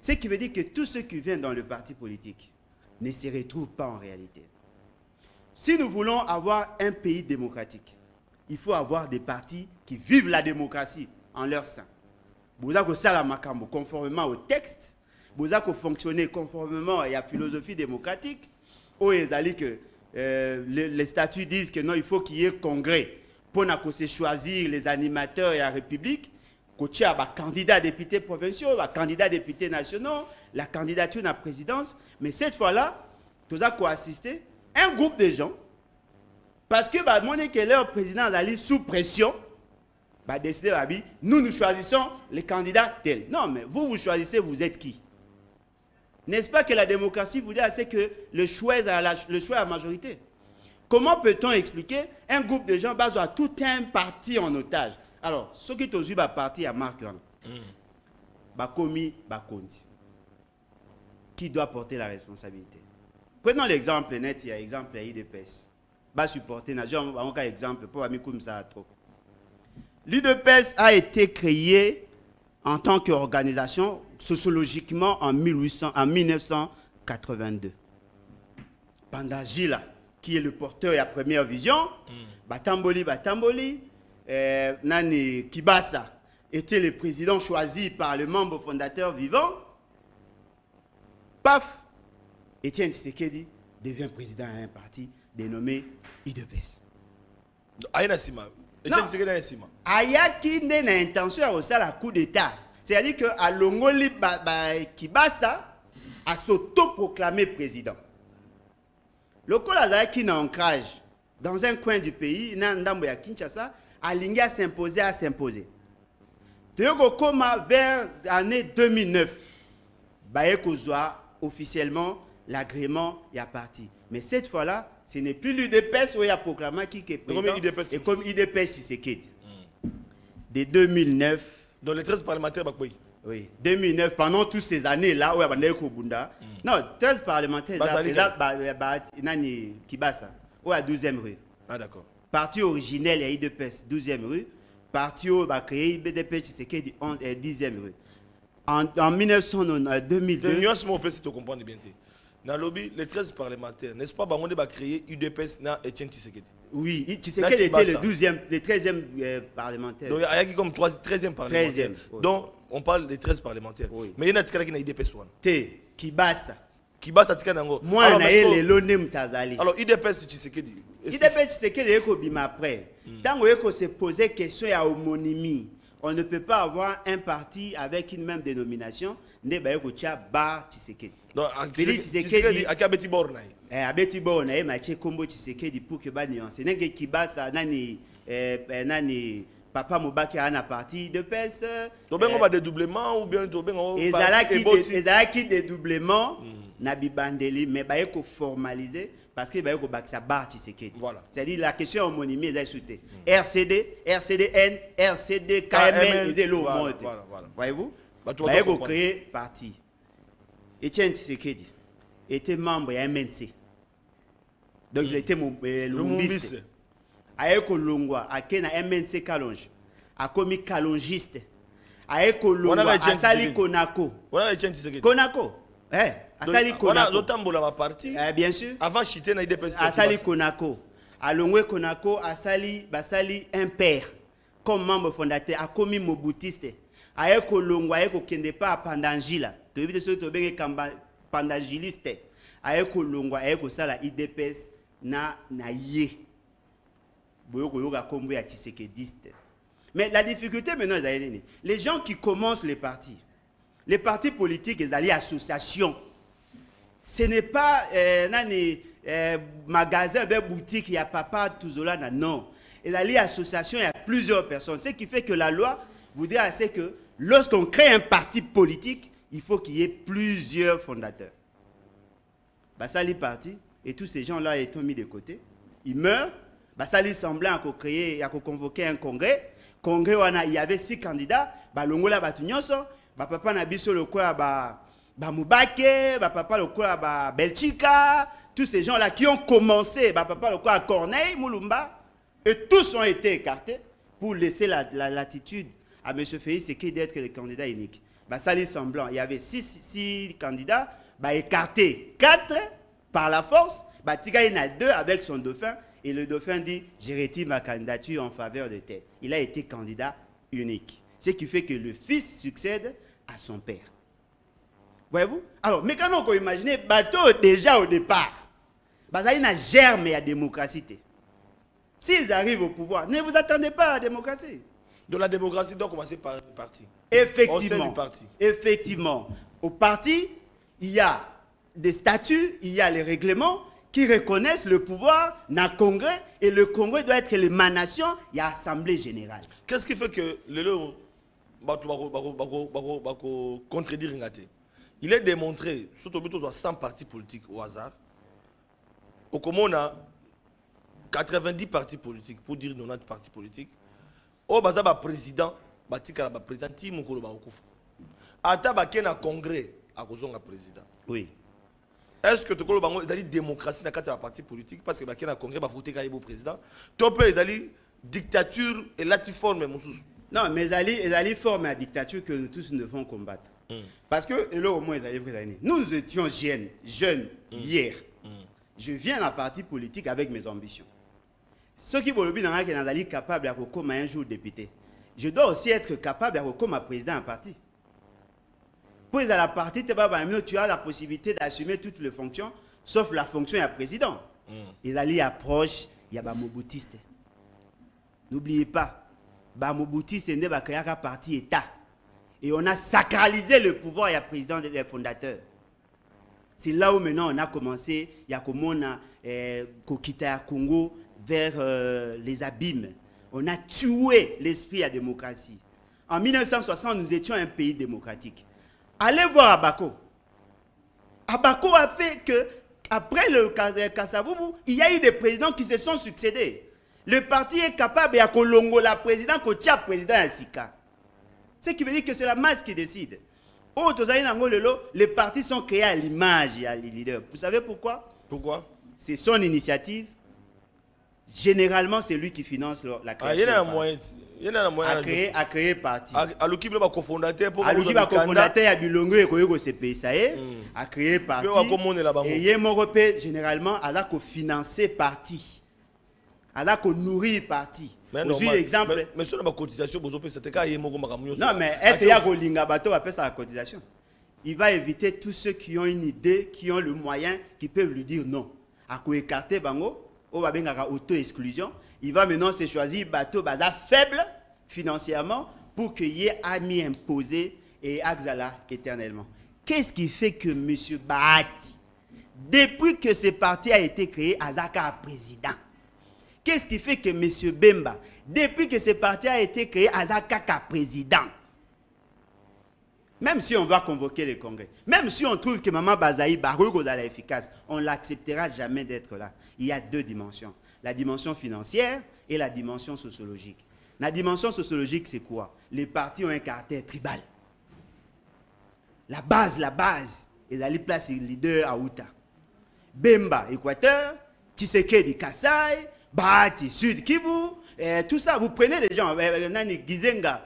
Ce qui veut dire que tous ceux qui viennent dans le parti politique ne se retrouvent pas en réalité. Si nous voulons avoir un pays démocratique il faut avoir des partis qui vivent la démocratie en leur sein boza kosala makambo conformément au texte. Boza kofonctionner conformément à la philosophie démocratique. Que euh, les, les statuts disent que non il faut qu'il y ait congrès mpona kose choisir les animateurs ya république. Kotia bacandidats députés provinciaux bacandidats députés nationaux la candidature na présidence. Mais cette fois là toza koassister un groupe de gens parce que bamoni que leur président azali sous pression bah, décider, bah, nous, nous choisissons les candidats tels. Non, mais vous, vous choisissez, vous êtes qui? N'est-ce pas que la démocratie vous dit assez que le choix est à la, le choix à la majorité? Comment peut-on expliquer un groupe de gens basé à tout un parti en otage? Alors soki tozwi baparti ya marque wana bakomi bakonzi qui doit porter la responsabilité? Prenons l'exemple net il y a exemple ya idps na genre bango ka exemple mpo bamikumisa trop l'idps a été créé en tant qu'organisation sociologiquement en, 1800, en 1982 pendant Gila, qui est le porteur de la première vision, Batamboli Batamboli, euh, Nani Kibasa était le président choisi par le membre fondateur vivant. Paf, Étienne Tshisekedi devient président d'un parti dénommé IDPS. aye na ayaki nde na intention ya kosala coup d'état. C'est-à-dire que alongoli ba, ba, kibasa asautoproclamé président. Lokola azalaki na ancrage dans un coin du pays na ndambo ya kinshasa alingi as'impose as'impose toye kokóma vers année 2009 baye kozwa officiellement l'agrément ya parti. Mais cette fois-là ce n'est plus l'udps oyo aproclamaki ke Ekomi UDPS. et comme idps tshisekedi de 2009 dans les 13 parlementaires oui. 2009 pendant toutes ces années là oyo abandaki kobunda non 13 parlementaires eza- Bazali eza te. ba- ba- nani kibasa oyo ya 12e rue. Ah d'accord. Parti originel ya idps 12e rue. Parti oyo bacréé bdp tshisekedi on- eh, 10e rue. En, en 1900, euh, te 2002 nuance mo opesi tocomprendre bien te nalobi les 13 parlementaires n'est ce pas bango nde bacréé udps na etienne tshisekedi. Oui tshisekedi était le 12e le 13e euh, parlementaire. Donc ayaki comme 3 13e parlementaire. 13e, oui. donc on parle des 13 parlementaires. Oui. mais ye na atikalaki na udps wana te kibasa. Kibasa atikali yango mwana Alors, na ye lelo nde moto azali alors udps tshisekedi. Idp tshisekedi eye kobima après. Ntango oye kose poser question ya homonymie on ne peut pas avoir un parti avec une même dénomination nde baye kotia bar tshisekedi. Donc Félix tshisekedi Tshisekedi- aki abeti bor na ye eh, abeti bor na ye matie nkombo tshisekedi pour ke banuance ndenge kibasa nani eh, eh, nani papa mobaki aa na parti de pes tobengo badedoublement ou bien tobengo ezalaki eboti? de- ezalaki dédoublement na bibandeli mais koformalize parce que baye kobakisa bar tshisekedi Voilà. c'est-à-dire la question homonymie eza esu te rcd rcdn rcd KML, eza elo voilà, voilà, voilà. voyez-vous? Bato baye bato comprendre. kocréer parti. Etienne tshisekedi était membre ya mnc donc il était eh, Lumumbiste. lumumbiste aye kolongwa ake na mnc kalonge. Akomi kalongiste. Na Etienne asali konako. Konako eh, asali wana konako baparti eh, bien sûr. Avant chite na idps asali konako alongwe konako asali basali un père. Comme membre fondateur akomi mobutiste aye kolongwa aye kokende pa apandangila toyebi te soki tobenge kamba- pandangiliste. Aye kolongwa aye kosala idps na, na ye. Boye koyoka nkombo ya tshisekediste. Mais la difficulté maintenant les gens qui commencent les partis les partis politiques ezali association ce n'est pas euh, nani euh, magasin be boutique ya papa tuzolana non. Ezali association il y a plusieurs personnes. Ce qui fait que la loi voudrait assez que lorsqu'on crée un parti politique il faut qu'il y ait plusieurs fondateurs. Basali parti et tous ces gens là étant mis de côté ils meurent. Basali semblant à créer à convoquer un congrès. Congrès il y avait six candidats. Balongola bato nyonso bapapa na biso lokola ba bamubake bapapa lokola ba belchika tous ces gens là qui ont commencé bapapa lokola corneille mulumba et tous ont été écartés pour laisser la, la latitude à M. Félix Tshisekedi d'être le candidat unique. Basali semblant, il y avait six, candidats, bah écarté quatre par la force, bah Tika en a deux avec son dauphin, et le dauphin dit, je retire ma candidature en faveur de tel. Il a été candidat unique. Ce qui fait que le fils succède à son père. Voyez-vous Alors, mais quand on peut imaginer, bateau déjà au départ, Bazali n'a germe à démocratie. S'ils arrivent au pouvoir, ne vous attendez pas à la démocratie. de la démocratie doit commencer par le parti Effectivement. parti. Effectivement. Au parti, il y a des statuts, il y a les règlements qui reconnaissent le pouvoir dans le Congrès et le Congrès doit être l'émanation, il y a Assemblée générale. qu'est-ce qui fait que bako contredire il est démontré surtout tozwa 100 partis politiques au hasard okomona 90 partis politiques pour dire 90 partis politiques. Oyo baza baprésident batikala baprésident ti mokolo bakokufa ata bake na congrès akozonga président. Oui. est ce que tokoloba yango ezali démocratie na kati ya baparti politique? Parce que bake na congrès bafuteka ye bo président. To mpe ezali dictature elati forme mosusu Non, mais ezali ezali forme à dictature que nous tous nous devons combattre. Parce que et là au moins. Nous étions jeunes, jeunes hier. Je viens à la parti politique avec mes ambitions. Ceux qui bolobi que nazali capable de comme un jour député. Je dois aussi être capable de comme président d'un parti. Pour à la partie tu as la possibilité d'assumer toutes les fonctions sauf la fonction de président. Ezali approche il y a mobutiste. N'oubliez pas, Bamobutiste nde bakayaka parti État. Et on a sacralisé le pouvoir, il y a président des fondateurs. C'est là où maintenant on a commencé, il y a comme on a Kokita Congo vers euh, les abîmes. On a tué l'esprit la démocratie. En 1960, nous étions un pays démocratique. Allez voir Abako. Abako a fait que, après le Kassavoubou, il y a eu des présidents qui se sont succédés. Le parti est capable de kolongo la président kotia président sika. Ce qui veut dire que c'est la masse qui décide. Oh, les partis sont créés à l'image ya les leaders. Vous savez pourquoi? Pourquoi? C'est son initiative. Généralement, c'est lui qui finance la Ah, création. na du moyen parti. ti ye na na moyen à na créer, à créer parti. A- aluki bino bacofondateur mpo aluki bakota mikanda. bakofondateur ya bilongo ekoki kosepelisa ye a créé parti Mpe bakomonela bango. et ye moko mpe généralement aza kofinance parti aza konourrir parti Mais ozwi exemple Mais- so na bacotisation bozopesa te kaka ye moko makambo nyonso. Non mais ese ya kolinga bato bapesa la cotisation? Il va éviter tous ceux qui ont une idée qui ont le moyen qui peuvent lui dire non. Akoécarte bango? Oyo babengaka auto-exclusion. Il va maintenant se choisir bato baza faible financièrement pour que ye ami imposé et azala éternellement. Qu'est-ce qui fait que monsieur Bahati depuis que ce parti a été créé azaka président? Qu'est-ce qui fait que M. Bemba, depuis que ce parti a été créé, Azakaka président, même si on va convoquer les congrès, même si on trouve que Maman Bazaï Barugo est efficace, on l'acceptera jamais d'être là. Il y a deux dimensions. La dimension financière et la dimension sociologique. La dimension sociologique, c'est quoi? Les partis ont un caractère tribal. La base, la base, et la place est leader à Outa. Bemba, Équateur, Tshisekedi, Kassai, Bahati, Sud Kivu, euh, tout ça, vous prenez les gens, euh, Nani, Gizenga,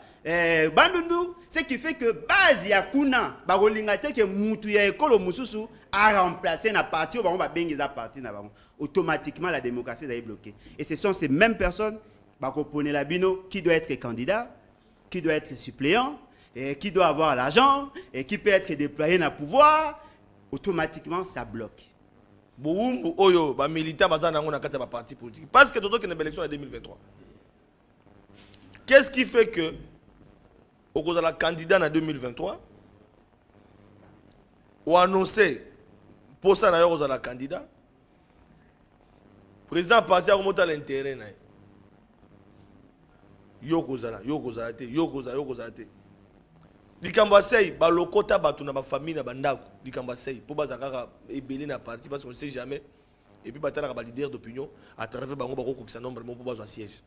Bandundu, ce qui fait que base ya kuna, barolinga te que mutu a remplacé na parti, on va. Automatiquement, la démocratie est bloquée. Et ce sont ces mêmes personnes, bakopone la bino, qui doit être candidat, qui doit être suppléant, qui doit avoir l'argent, et qui peut être déployé dans le pouvoir, automatiquement, ça bloque. Bowumbu oyo bamilitant baza nango na kati ya baparti politique parce que tozokende ba élection ya 2023 qu'est ce qui fait que okozala candidat na 2023 oannonce mposa na yo kozala candidat président parti akomotala intérêt na ye. Yo kozala yo kozala te yo kozala yo kozala te likambo balokota bato na bafamille na bandako likambo ya sei mpo baza kaka ebele na parti parce qu'on ne sait jamais. Et puis batalaka balider d'opinion à travers bango bakokokisa nombre moko mpo bazwa siège.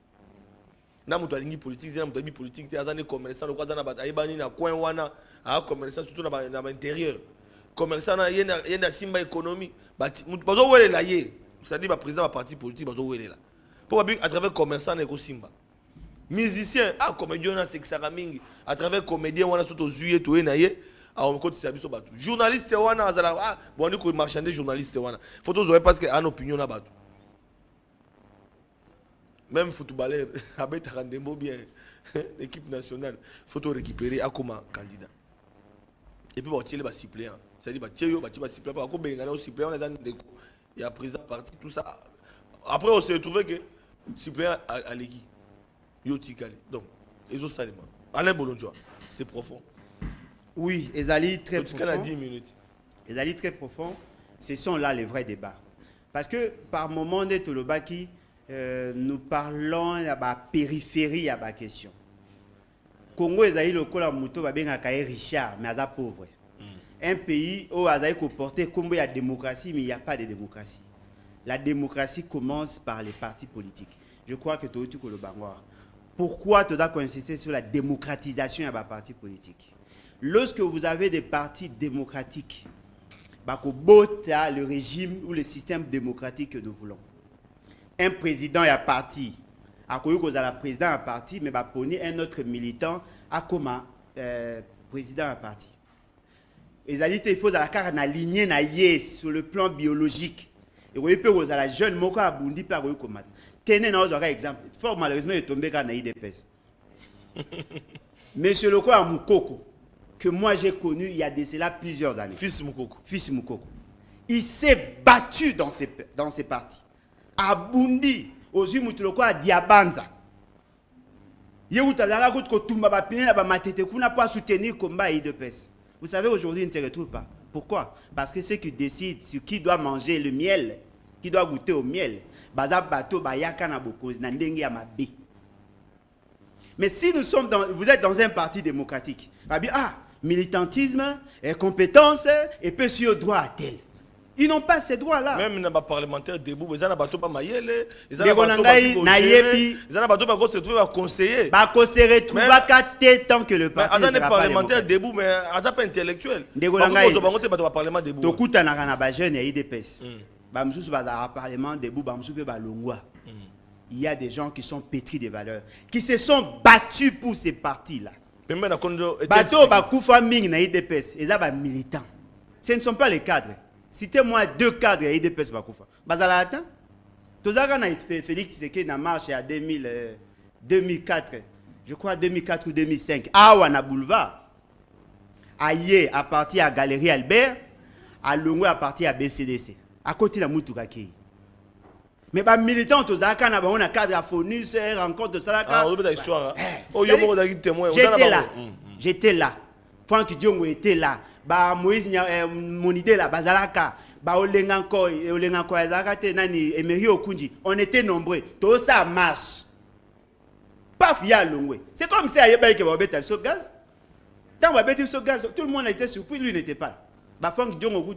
Na moto alingi politique te na moto ayebi te aza commerçant loko aza na bato ayebani na coin wana aa commerçant surtout na ba- na baintérieur commerçant na ye na- ye na simba économie. Bazowelela ye. C'est-à-dire baprésident baparti politique bazowelela mpo babi à travers commerçant na ekosimba musicien. Ah comédien wana asekisaka mingi. À travers comédien wana so tozwi ye toye na ye akotisa biso bato journaliste wana azala. Ah, bondi komarchande journaliste wana. Fo tozoye parce que ana opinion na bato même footballeur abetaka ndembo bien équipe nationale fo to récupérer akoma candidat. Et puis baotiele basuppléant c'est-à-dire batie yo batie basuppléant mpo bakobenga na yo suppléant wana eza ndeko ya président parti tout ça. Après on se retrouve que suppléant aleki yo tikali donc ezosalema alain bolonjoa c'est profond Oui, Ezali très na profond. 10 minutes alliés très profonds, ce sont là les vrais débats. Parce que par moment de Tolobaki, euh, nous parlons de la périphérie à la question. Congo ezali lokola moto babengaka ye Richard, mais aza pauvre. Un pays où azali porter combo ya démocratie, mais il n'y a pas de démocratie. La démocratie commence par les partis politiques. Je crois que Tohutu Kolobangwa. Pourquoi tu dois insister sur la démocratisation de parti politique? Lorsque vous avez des partis démocratiques, bota le régime ou le système démocratique que nous voulons. Un président est parti, à la président à parti, mais va un autre militant à comme euh, président à parti? Et il faut la carte yes sur le plan biologique. Et vous pouvez la jeune moko abundi par comme tenez un exemple. Fort malheureusement il est tombé quand IDPS. Monsieur Loko Moukoko que moi j'ai connu il y a de cela plusieurs années. Fils Moukoko. Fils. Il s'est battu dans ses, dans ses partis. À Bundi, aux Mutuloko à Diabanza. pour soutenir le combat IDPS. Vous savez, aujourd'hui, il ne se retrouve pas. Pourquoi? Parce que ceux qui décident sur qui doit manger le miel, qui doit goûter au miel, mais si nous sommes dans, vous êtes dans un parti démocratique, ah, militantisme, et compétence, et peut sur droit à tel. Ils n'ont pas ces droits-là. Même les parlementaires debout, ils ont pas mayele, ils ont pas ils ont pas se retrouver à conseiller. Ba ko se à tant que le parti ne sera pas parlementaire debout mais ils pas intellectuel. Ils ont pas parlement debout. Na jeune ya IDPS. Hmm. Il y a des gens qui sont pétris de valeurs, qui se sont battus pour ces partis-là. Bateau Bakoufa Ming na IDPS, ils sont militants. Ce ne sont pas les cadres. Citez-moi deux cadres à IDPS Bakoufa. Bazala atteint. Tozaka na Félix Tshisekedi na marche à 2000, 2004, je crois 2004 ou 2005, à Wana Boulevard. Aïe à partir à Galerie Albert, à Longo à partir à BCDC. À côté de la Moutoukaki. Mais les militants, tous les cadre à cadre Fonus, rencontre de Salaka. Ah, on a histoire. J'étais là. Mm, mm. J'étais là. Franck Diongo était là. Bah Moïse eh, Monide là, Bazalaka. Bah Olenganko, Olenganko Azaka te nani Emery Okunji. On était nombreux. Tout ça marche. Paf ya longwe. C'est comme si Ayeba que va mettre sur gaz. Va mettre sur gaz, tout le monde était surpris, lui n'était pas. Diongo.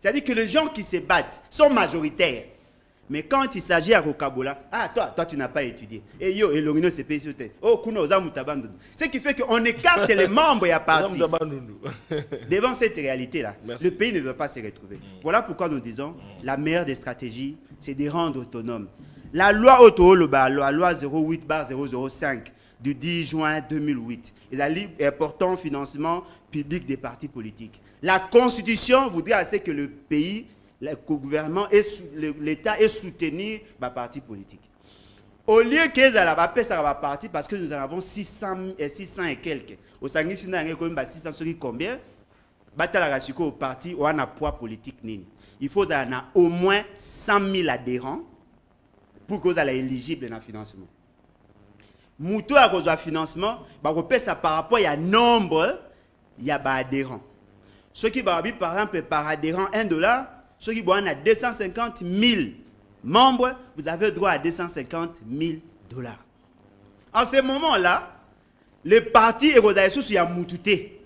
C'est-à-dire que les gens qui se battent sont majoritaires. Mais quand il s'agit à Rokabola, ah, toi, toi, tu n'as pas étudié. Et yo, et l'orino c'est Oh, kuno, Ce qui fait qu'on écarte les membres et à partir. Devant cette réalité-là, le pays ne veut pas se retrouver. Voilà pourquoi nous disons, la meilleure des stratégies, c'est de rendre autonome. La loi auto, la loi 08 005 du 10 juin 2008, et la libre portant financement public des partis politiques. La Constitution voudrait que le pays, le gouvernement, l'État ait soutenu ma parti politique. Au lieu qu'ils aient la paix, ça va partir parce que nous en avons 600, 600 et quelques. Au Sangui, nous avons 600 combien Batala au parti, on a poids politique. Il faut au moins 100 000 adhérents pour vous soyez éligible dans le financement. Moutou cause du financement, bah, ça par rapport à nombre, il y a des adhérents. Ceux qui par exemple, par adhérent 1 dollar, ceux qui ont 250 000 membres, vous avez droit à 250 000 dollars. En ce moment-là, le parti est sous ya mutute. Oh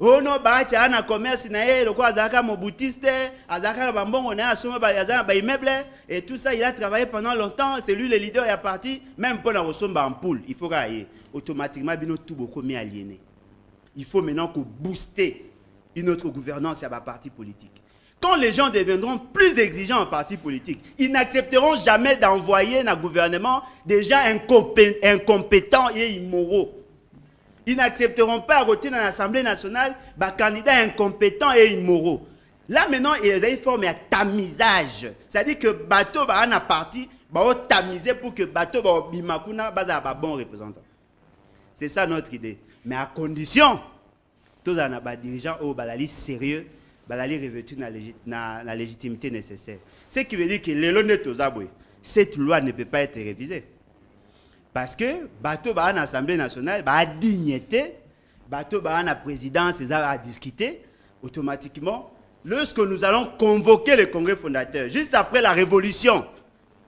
tu as un commerce, le quoi, Azaka, mon boutiste, Azaka, Bambon, on a assumé, bah, immeuble, et tout ça, il a travaillé pendant longtemps, c'est lui le leader, est parti, même pour la ressource en poule, il faut gagner. Automatiquement, il tout mieux aliéné. Il faut maintenant que booster une autre gouvernance à ma parti politique. Quand les gens deviendront plus exigeants en parti politique, ils n'accepteront jamais d'envoyer un gouvernement des gens incompétents et immoraux. Ils n'accepteront pas à retirer dans l'Assemblée nationale des candidats incompétents et immoraux. Là maintenant, il y a une forme de tamisage. C'est-à-dire que bateau va un parti va tamiser pour que bateau va bimakuna un bon représentant. C'est ça notre idée. Mais à condition tous les dirigeants au balali sérieux balali revêtu la légitimité nécessaire ce qui veut dire que les cette loi ne peut pas être révisée parce que bateau ba l'Assemblée nationale ba dignité bateau ba la présidence à discuter automatiquement lorsque nous allons convoquer le congrès fondateur juste après la révolution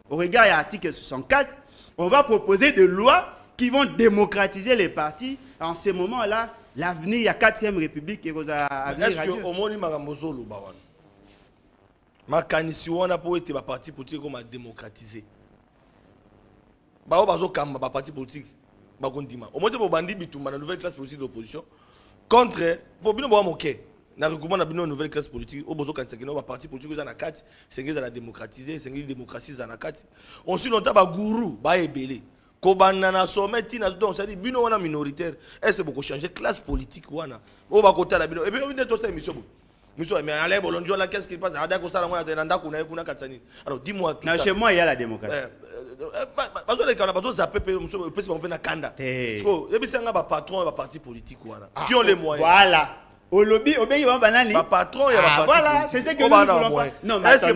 au regard de l'article 64 on va proposer des lois qui vont démocratiser les partis. En ce moment là l'avenir la 4e république ekozala est-ce que omoni makambo ozoloba wana makanisi wana mpo ete baparti politique ekoma démocratise bao bazokamba baparti politique bakondima omoi te bobandi bitumba na nouvelle classe politique de l'opposition. Contre mpo bino bowa moke. Na regroupement na bino nouvelle classe politique. Oyo bozokanisa kino baparti politique eza na kati. Esengeli ezala démocratise esengeli démocratie eza na kati. Ensuite longtemps baguru baebele kobanda na sommet ntina donc cestadire bino wana minoritaire. Ese bokochange classe politique wana? Oyo bakotala bino. Epi obi nde tosala émission boye miso mais alain bolongi wana qu'est ce qu'il passe? Nini alors dis moi tout Na ça. chez moi, il y a la démocratie. Siko, yebisanga bapatron ya baparti politique wana qui ont les moyens? Voilà. Au lobby, au pays, banani. bapatron ya Ah, voilà, c'est ce que nous. Non, mais attendez.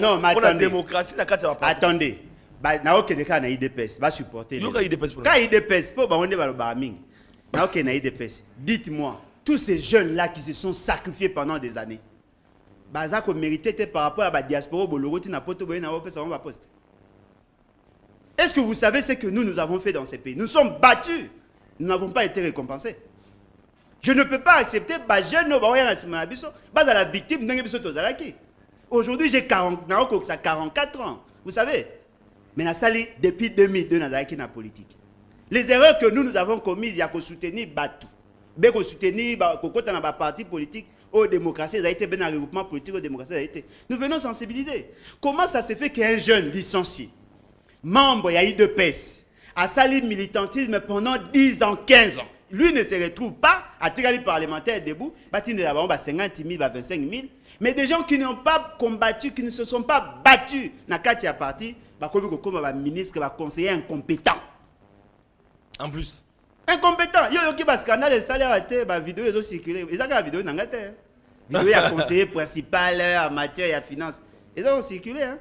Non, mais attendez. démocratie Attendez. Bah, na okende kaka na idps basupporter yoka idps mpo bango nde balobaka mingi na idps dites-moi tous ces jeunes là qui se sont sacrifiés pendant des années. Baza komérite te par rapport à na bopesa bango baposte est-ce que vous savez ce que nous nous avons fait dans ces pays? Nous sommes battus. Nous n'avons pas été récompensés. Je ne peux pas accepter bajeune oyo baoya na nsima na biso bazala victime ndenge biso tozalaki aujourd'hui j'ai 40 naokokisa 44 ans. Vous savez? Mais nasali depuis 2002 nazalaki na politique. Les erreurs que nous nous avons commises ya kosoutenir bato ba- kokota na baparti politique oyo démocratie ezali te mpe na regroupement politique oyo démocratie nous venons sensibiliser. Comment ça se fait qu'un jeune licencié membre ya idps asali militantisme pendant 10 ans 15 ans? Lui ne se retrouve pas atikali parlementaire debout batindela bango ba 50 000 ba 25 000 mais des gens qui n'ont pas combattu qui ne se sont pas battus na kati ya parti bakomi kokoma baministre baconseiller incompétent. En plus incompétent. Yo yoki bascandale esalaka te bavideo ezocircule eza kaka video na ngai te video ya conseiller principal en matière ya finance. Eza kocircule hein?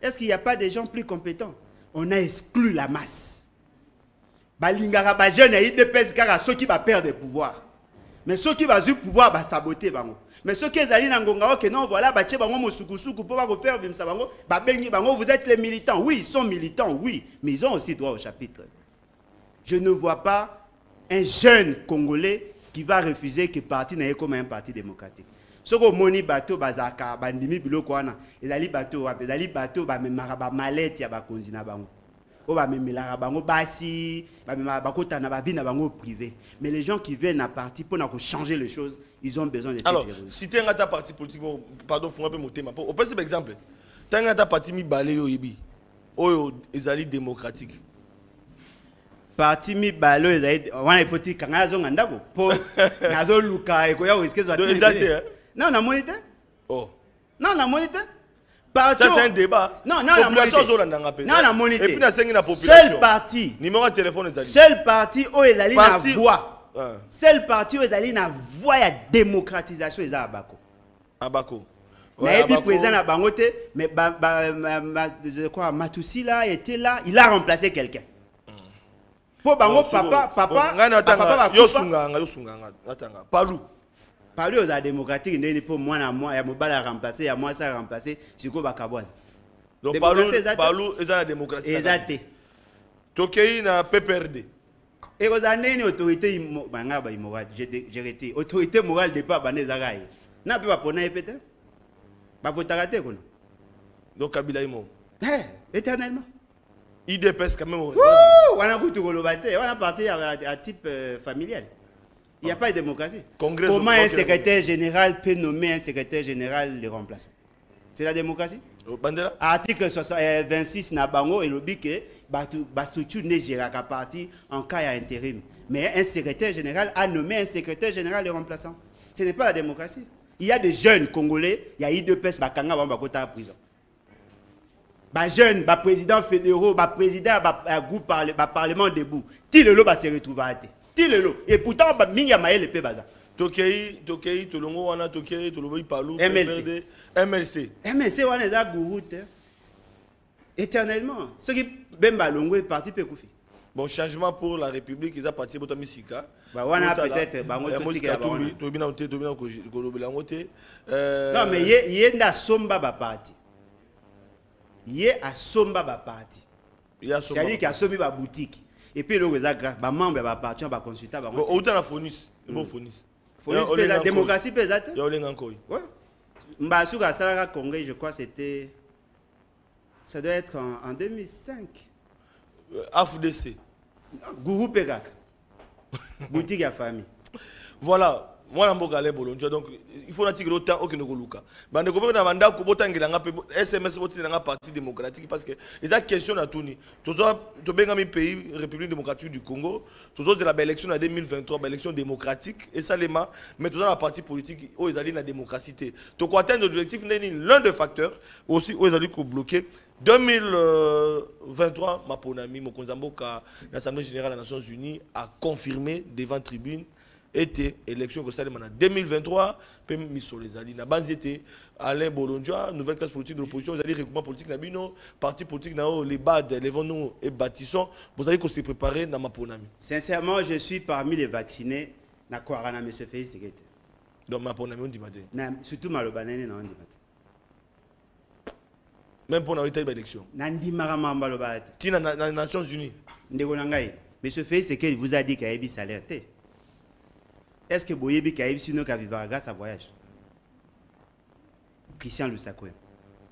est-ce qu'il n'y a pas des gens plus compétents? On a exclu la masse. Balingaka bajeune ya idps kaka soki baperdre pouvoir. Mais soki bazwi pouvoir basabote bango mais soki ezali na ngonga oke non voilà batie bango mosukusuku mpo bakofaire bimisa bango babengi bango vous êtes les militants. Oui ils sont militants oui. Mais ils ont aussi droit au chapitre je ne vois pas un jeune congolais qui va refuser que parti na ye comme un parti démocratique. Soki omoni bato bazalaka bandimi biloko wana ezali bato wapi ezali bato bamemaka bamalete ya bakonzi na bango. Oyo bamemelaka bango basi bamemaka bakota na bavi na bango privé. Mais les gens qui viennent na parti mpona kochanger les choses ils ont besoin de alors révolution si te nga ta parti politique pardon funga mpe motema mpo opesi baexemple ntange nga ta parti mibale oyo oyebi oyo ezali démocratique parti mibale ezali wana ifoti kanga azonga ndako mpo nazoluka ekoya korisike zwa Donc, eza te, hein? non namoni te? Oh. Non namoni te? Parti c'est un débat. Non non population te. ozolandanga mpe non namoni te. et puis nasengi na seul population parti. Numéro ya telefone ezali. Seul parti oyo ezali na voix. Ah, seul parti oyo ezali na voix ya démocratisation eza abako. Ouais, nayebi Abako. président na bango te mais je crois matusi là était là il a remplacé quelqu'un mpo bango Bon, papa papa bakufa. yosunganga yosunganga natanga. Palu. Parli oza démocratique ndeni mpo mwana mwa- ya mobali aremplace ya mwasi aremplace sikoyo bakabwana. Palu eza palu na démocratie eza te. Tokei na pprd ekozala ndeni autorité banga baimmoral jerete autorité morale depuis abanda ezaka ye. Na mpe bapona ye mpe te bavotaka te kuna donc kabila imo. Eh, éternellement idps quand même koloba te wana parti ya type euh, familial. Il n'y a pas de démocratie. Congrès comment un secrétaire général peut nommer un secrétaire général le remplaçant? C'est la démocratie? Bandela article 60, euh, 26 na bango elobi ke bato bastructure ne géraka parti en cas ya intérim. Mais un secrétaire général a nommé un secrétaire général le remplaçant. Ce n'est pas la démocratie. Il y a des jeunes congolais ya idps bakanga bango bakota ya prison bajeune baprésident fédéraux baprésident ya groupe parle- baparlement debout. Ti lelo base retrouvaka te ti lelo et pourtant ba- mingi ya mayele mpe baza. Tokei tokei tolongo wana tokei tolobi palu MLC. Mlc mc wana eza gourou te éternellement. Soki bemba alongwe parti mpe ekufi bon changement pour la république eza parti ebotami sika Ba wana peut-être bango Eh, wana. toyebi nano te ko- kolobela yango te Euh, non mais ye, ye nde asomba baparti ye asomba baparti c'est-à-dire ke asombi baboutique epuis eloko eza grave bamembre ya baparti baconsulta outa na fonis ebo fonis Ya mpe eza démocratie mpe eza te ya olenga nkoi. Mbasuka asalaka congrès je crois c'était ça doit être en, en 2005 Euh, afdc guru mpe kaka boutique ya famille voilà mwana mboka ale bolonjwa donc il faut natikela otan okende koluka. Bandeko mpe na bandako botangelanga mpe sms botinelanga parti démocratique parce que eza question na tuni tobengami pays république démocratique du congo tozozela baélection na 2023 baélection démocratique esalema mais toza na parti politique oyo ezali na démocratie te tokoatteindre objectif ndeni l'un des facteurs aussi oyo ezali kobloke 2023 maponami mokonzi ya mboka générale des nations unies a confirmé devant tribune ete élection ekosalema na 2023 mpe misolo ezali na banzi ete alain bolonjwa nouvelle classe politique de l'opposition ezali regroupement politique na bino parti politique na oyo les bad levons nous et bâtissons. Bozali kose préparer na maponami. Sincèrement je suis parmi les vaccinés nakwaka na m félix sekete donc maponami ondima te surtout maloba nene na ondima te même mpo na oyo etali baélection nandimaka mambo alobaka te ntina na, na nations unies. Ndeko na ngai m félix sekete vous a dit kayebi salaire te est ce que boyebi kayebisi bino kavivaka grâce à voyage? Christian lusako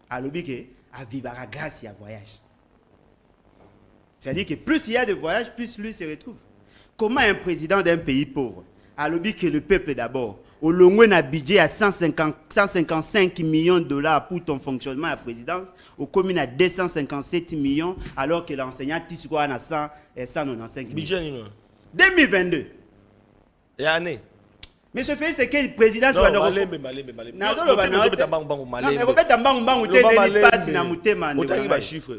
alobi ke avivaka grâce ya voyage. C'est-à-dire que plus il y a de voyages plus lui se retrouve. Comment un président d'un pays pauvre alobi que le peuple d'abord olongwe na budget à 150 155 millions de dollars pour ton fonctionnement à présidence okomi na 257 millions alors que l'enseignant ti sikoyo na 100 eh, 195 millions. Budget nini 2022 ya ane monsieur félix sekeli présidence Non, bandeko- malembe malembe malembe. Nazoloba Motema na ezobeta mbangu mbangu Non, ekobeta mbangu mbangu te malembe. mpasi na motema otangi bachiffre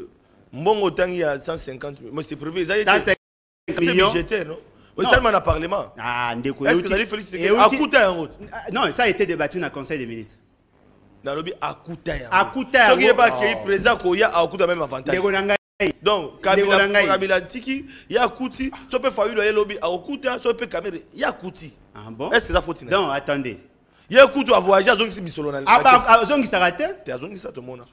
mbongo otangi ya 150 mais c'est prévu ezali 150 millions. budgétaire non? Osalema na parlement. Ah ndeko akuta yango Ah, non ça a été débattu na conseil des ministres. Nalobi akuta yango Akuta yango. soki yeba akei Oh. président koya akuta même avantage donc na kabila kabila tiki ye akuti so mpe fayulu ye lobi akokuta so mpe kamere ye akuti ah bon? Est ce que eza foti na ye? donc attendez. Ye kutu avoyage azongisi misolo na na Aba- kesi. azongisaka te te azongisa tomona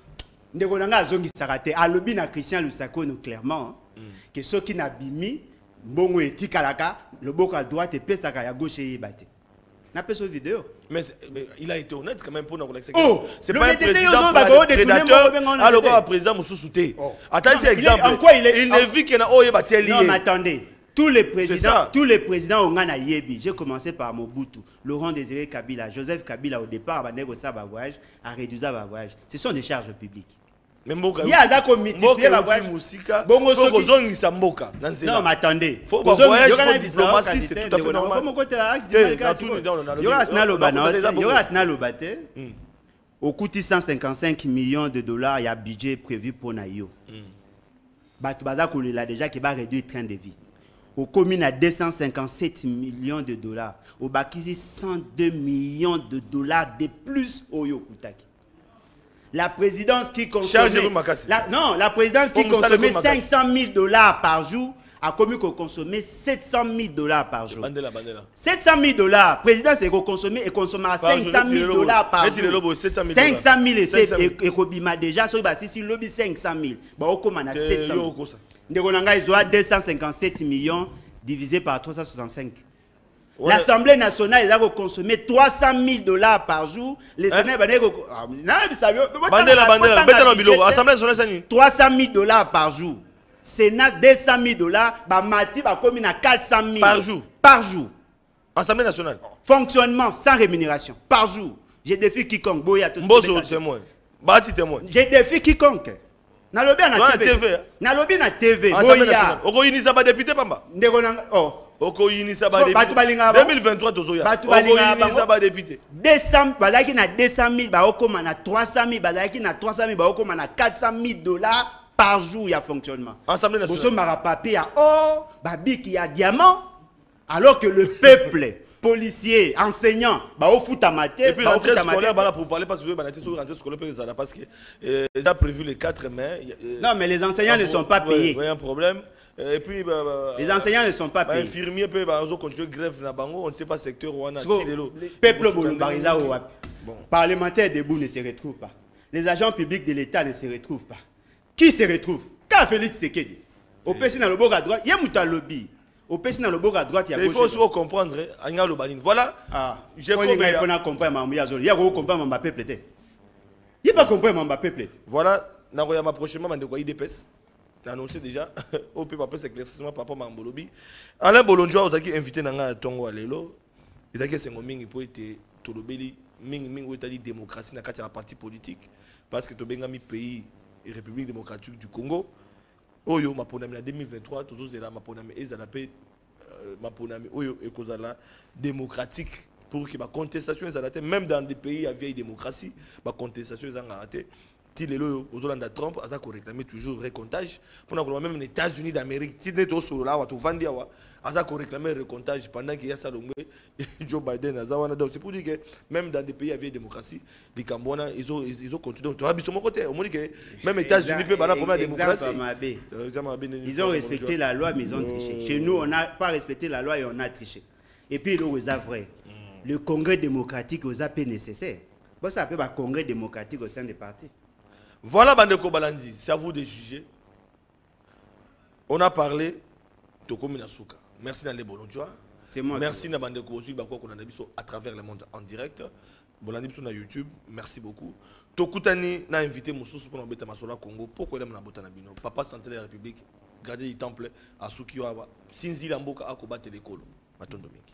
ndeko na ngai azongisaka te alobi na christian lusakono clairement ke soki nabimi mbongo etikalaka loboko ya droite epesaka ya gauche eyeba te yo video mais, mais il a été honnête quand même mpona kolakisa Oh, c'est pas un président ozo baka o détourner prédateur. moko benga honnêteté. aloko ba président mosusu te atalisi Non, il est- exemple. en quoi il est- il en- ne vit que na oyo batieli Non, mais ye attendez. Tous les présidents, tous les présidents au Ghana Yebi, j'ai commencé par Mobutu, Laurent Désiré Kabila, Joseph Kabila au départ, Abanego Saba voyage, a réduit sa voyage. Ce sont des charges publiques. Mais mboka Il y a ça comme multiplier mboka na Non, nzela mais attendez. Faut Kozongi- ba voyage, yoka na faut bisa diplomatie, wakati c'est te, tout à fait ndeko na- normal. Comme côté ya axe Eh, Dimalika, na c'est tout, bon. dans- dans le- Yoka sina loba dans- na dans- te, coût de 155 millions de dollars, il y a budget prévu pour Nayo. bato baza kolela déjà ke baréduire train de vie okomi na 257 millions de dollars obakisi 102 millions de dollars de plus oyo okutaki la présidence qui consommait la, non la présidence qui consommait Lekoum makasi. 500 000 dollars par jour a commis qu'on consommait 700 000 dollars par jour. Bandela bandela. 700 000 dollars. Présidence ekokonsome ekonsomaka Par jour, 500 000 neti dollars par jour. lelo boye, 700 000 500 000 ese 500 000. e- ekobima déjà soki basisi lobi 500 000 baokóma na Te 700 yo 000 okosa ndeko na ngai ezwa 257 millions divisé par 365 Wana- l'assemblée nationale eza kokonsome 300 000 dollars par jour. Les Hein? sénat bandeki nayebisa yo bandela bandela betana botanga biloko assemblée nationale sani 300 000 dollars par jour. Sénat 200 000 dollars bamati bakomi na 400 000 Par jour. par jour. Assemblée nationale. Fonctionnement sans rémunération. Par jour. Je défie quiconque. Boya mboso témoin. bati témoin. Je défie quiconque. Nalobi na tv hein? nalobi na tv boya. okoyinisa badepute pamba. Ndeko na nga- oh okoyinisa So, bato balingaka bango. 2023 tozoya Bato balingaka okoyinisa bango. badepute 200 bazalaki na 200 000 baokóma na 300 000 bazalaki na 300 000 baokóma na 400 000 dollars par jour ya fonctionnement bosombaka papier ya or babiki ya diamant alors que le peuple policier enseignant baofutama te Et puis baofutama scolaire, voilà, pour parler parce que vous avez rentrée scolaire parce que euh, ils ont prévu les 4 mai. euh, non mais les enseignants ne sont pas payés ouais, un problème. Euh, Et puis bah, bah, les enseignants ne sont pas bah, payés. infirmiers peuvent bah, continuer grève na bango, on ne sait pas secteur où on a le peuple bolombarisa o wapi Bon. parlementaires debout ne se retrouvent pas. Les agents publics de l'état ne se retrouvent pas. Qui se retrouve? Quand félix sekedi opesi na loboko à droite ye moto alobi opesi na loboko à droite ya Il faut aussi comprendre, hein, Anga Lobanine. Voilà, Ah, J'ai compris, mpona comprendre mambo ya zolo ya koko comprendre ya peuple Il pas compris mon peuple. voilà. Nakoya ma prochainement bandeko ya idps na annoncé déjà oyo mpe bapesa éclaircissement par rapport makambo olobi alain bolonjwa ozalaki invité na ngai ya ntongo ya lelo ezalaki esengo mingi mpo ete tolobeli. Mingimingi oyo etali démocratie na kati ya baparti politique. Parce que tobengami pays république démocratique du congo. Oyo maponami na 2023 tozozela maponami ezala mpe euh, maponami oyo ekozala démocratique. Pour que bacontestation ezala te même dans des pays ya vieille démocratie bacontestation ezangaka te ti lelo ozolanda trump aza koréclame toujours vrai comptage mpona koloba même na états-unis d'amérique ti nde tosolola awa tovandi awa aza koréclame recomptage pendant ke ya salongwe joe biden aza wana donc c'est pour dire que même dans des pays vieille démocratie likambo wana ezocontinue toya biso moko te omoni ke même états-unis mpe bana problème ya démocratie Exemple mabe. Euh, ont respecté la loi, mais ils ont triché. Chez nous, on n'a pas respecté la loi et on a triché. Et puis, le est vrai. Le congrès démocratique aux AP nécessaire. Bon, ça appelle un congrès démocratique au sein des partis. Voilà, Bandeko Balandi, c'est à vous de juger. On a parlé de Kominasuka. Merci Nale Bolonjoa. Merci vous na Bandeko Bozui Bako a à travers le monde en direct. Bolandi na YouTube. Merci beaucoup. Tokutani na invité Moussous pour embêter Masola Congo. Pourquoi il aime na botana bino? Papa Santé de la République, gardien du temple à Sukiwa. Sinzi Lamboka Akoba Telekolo. Matondo Mingi.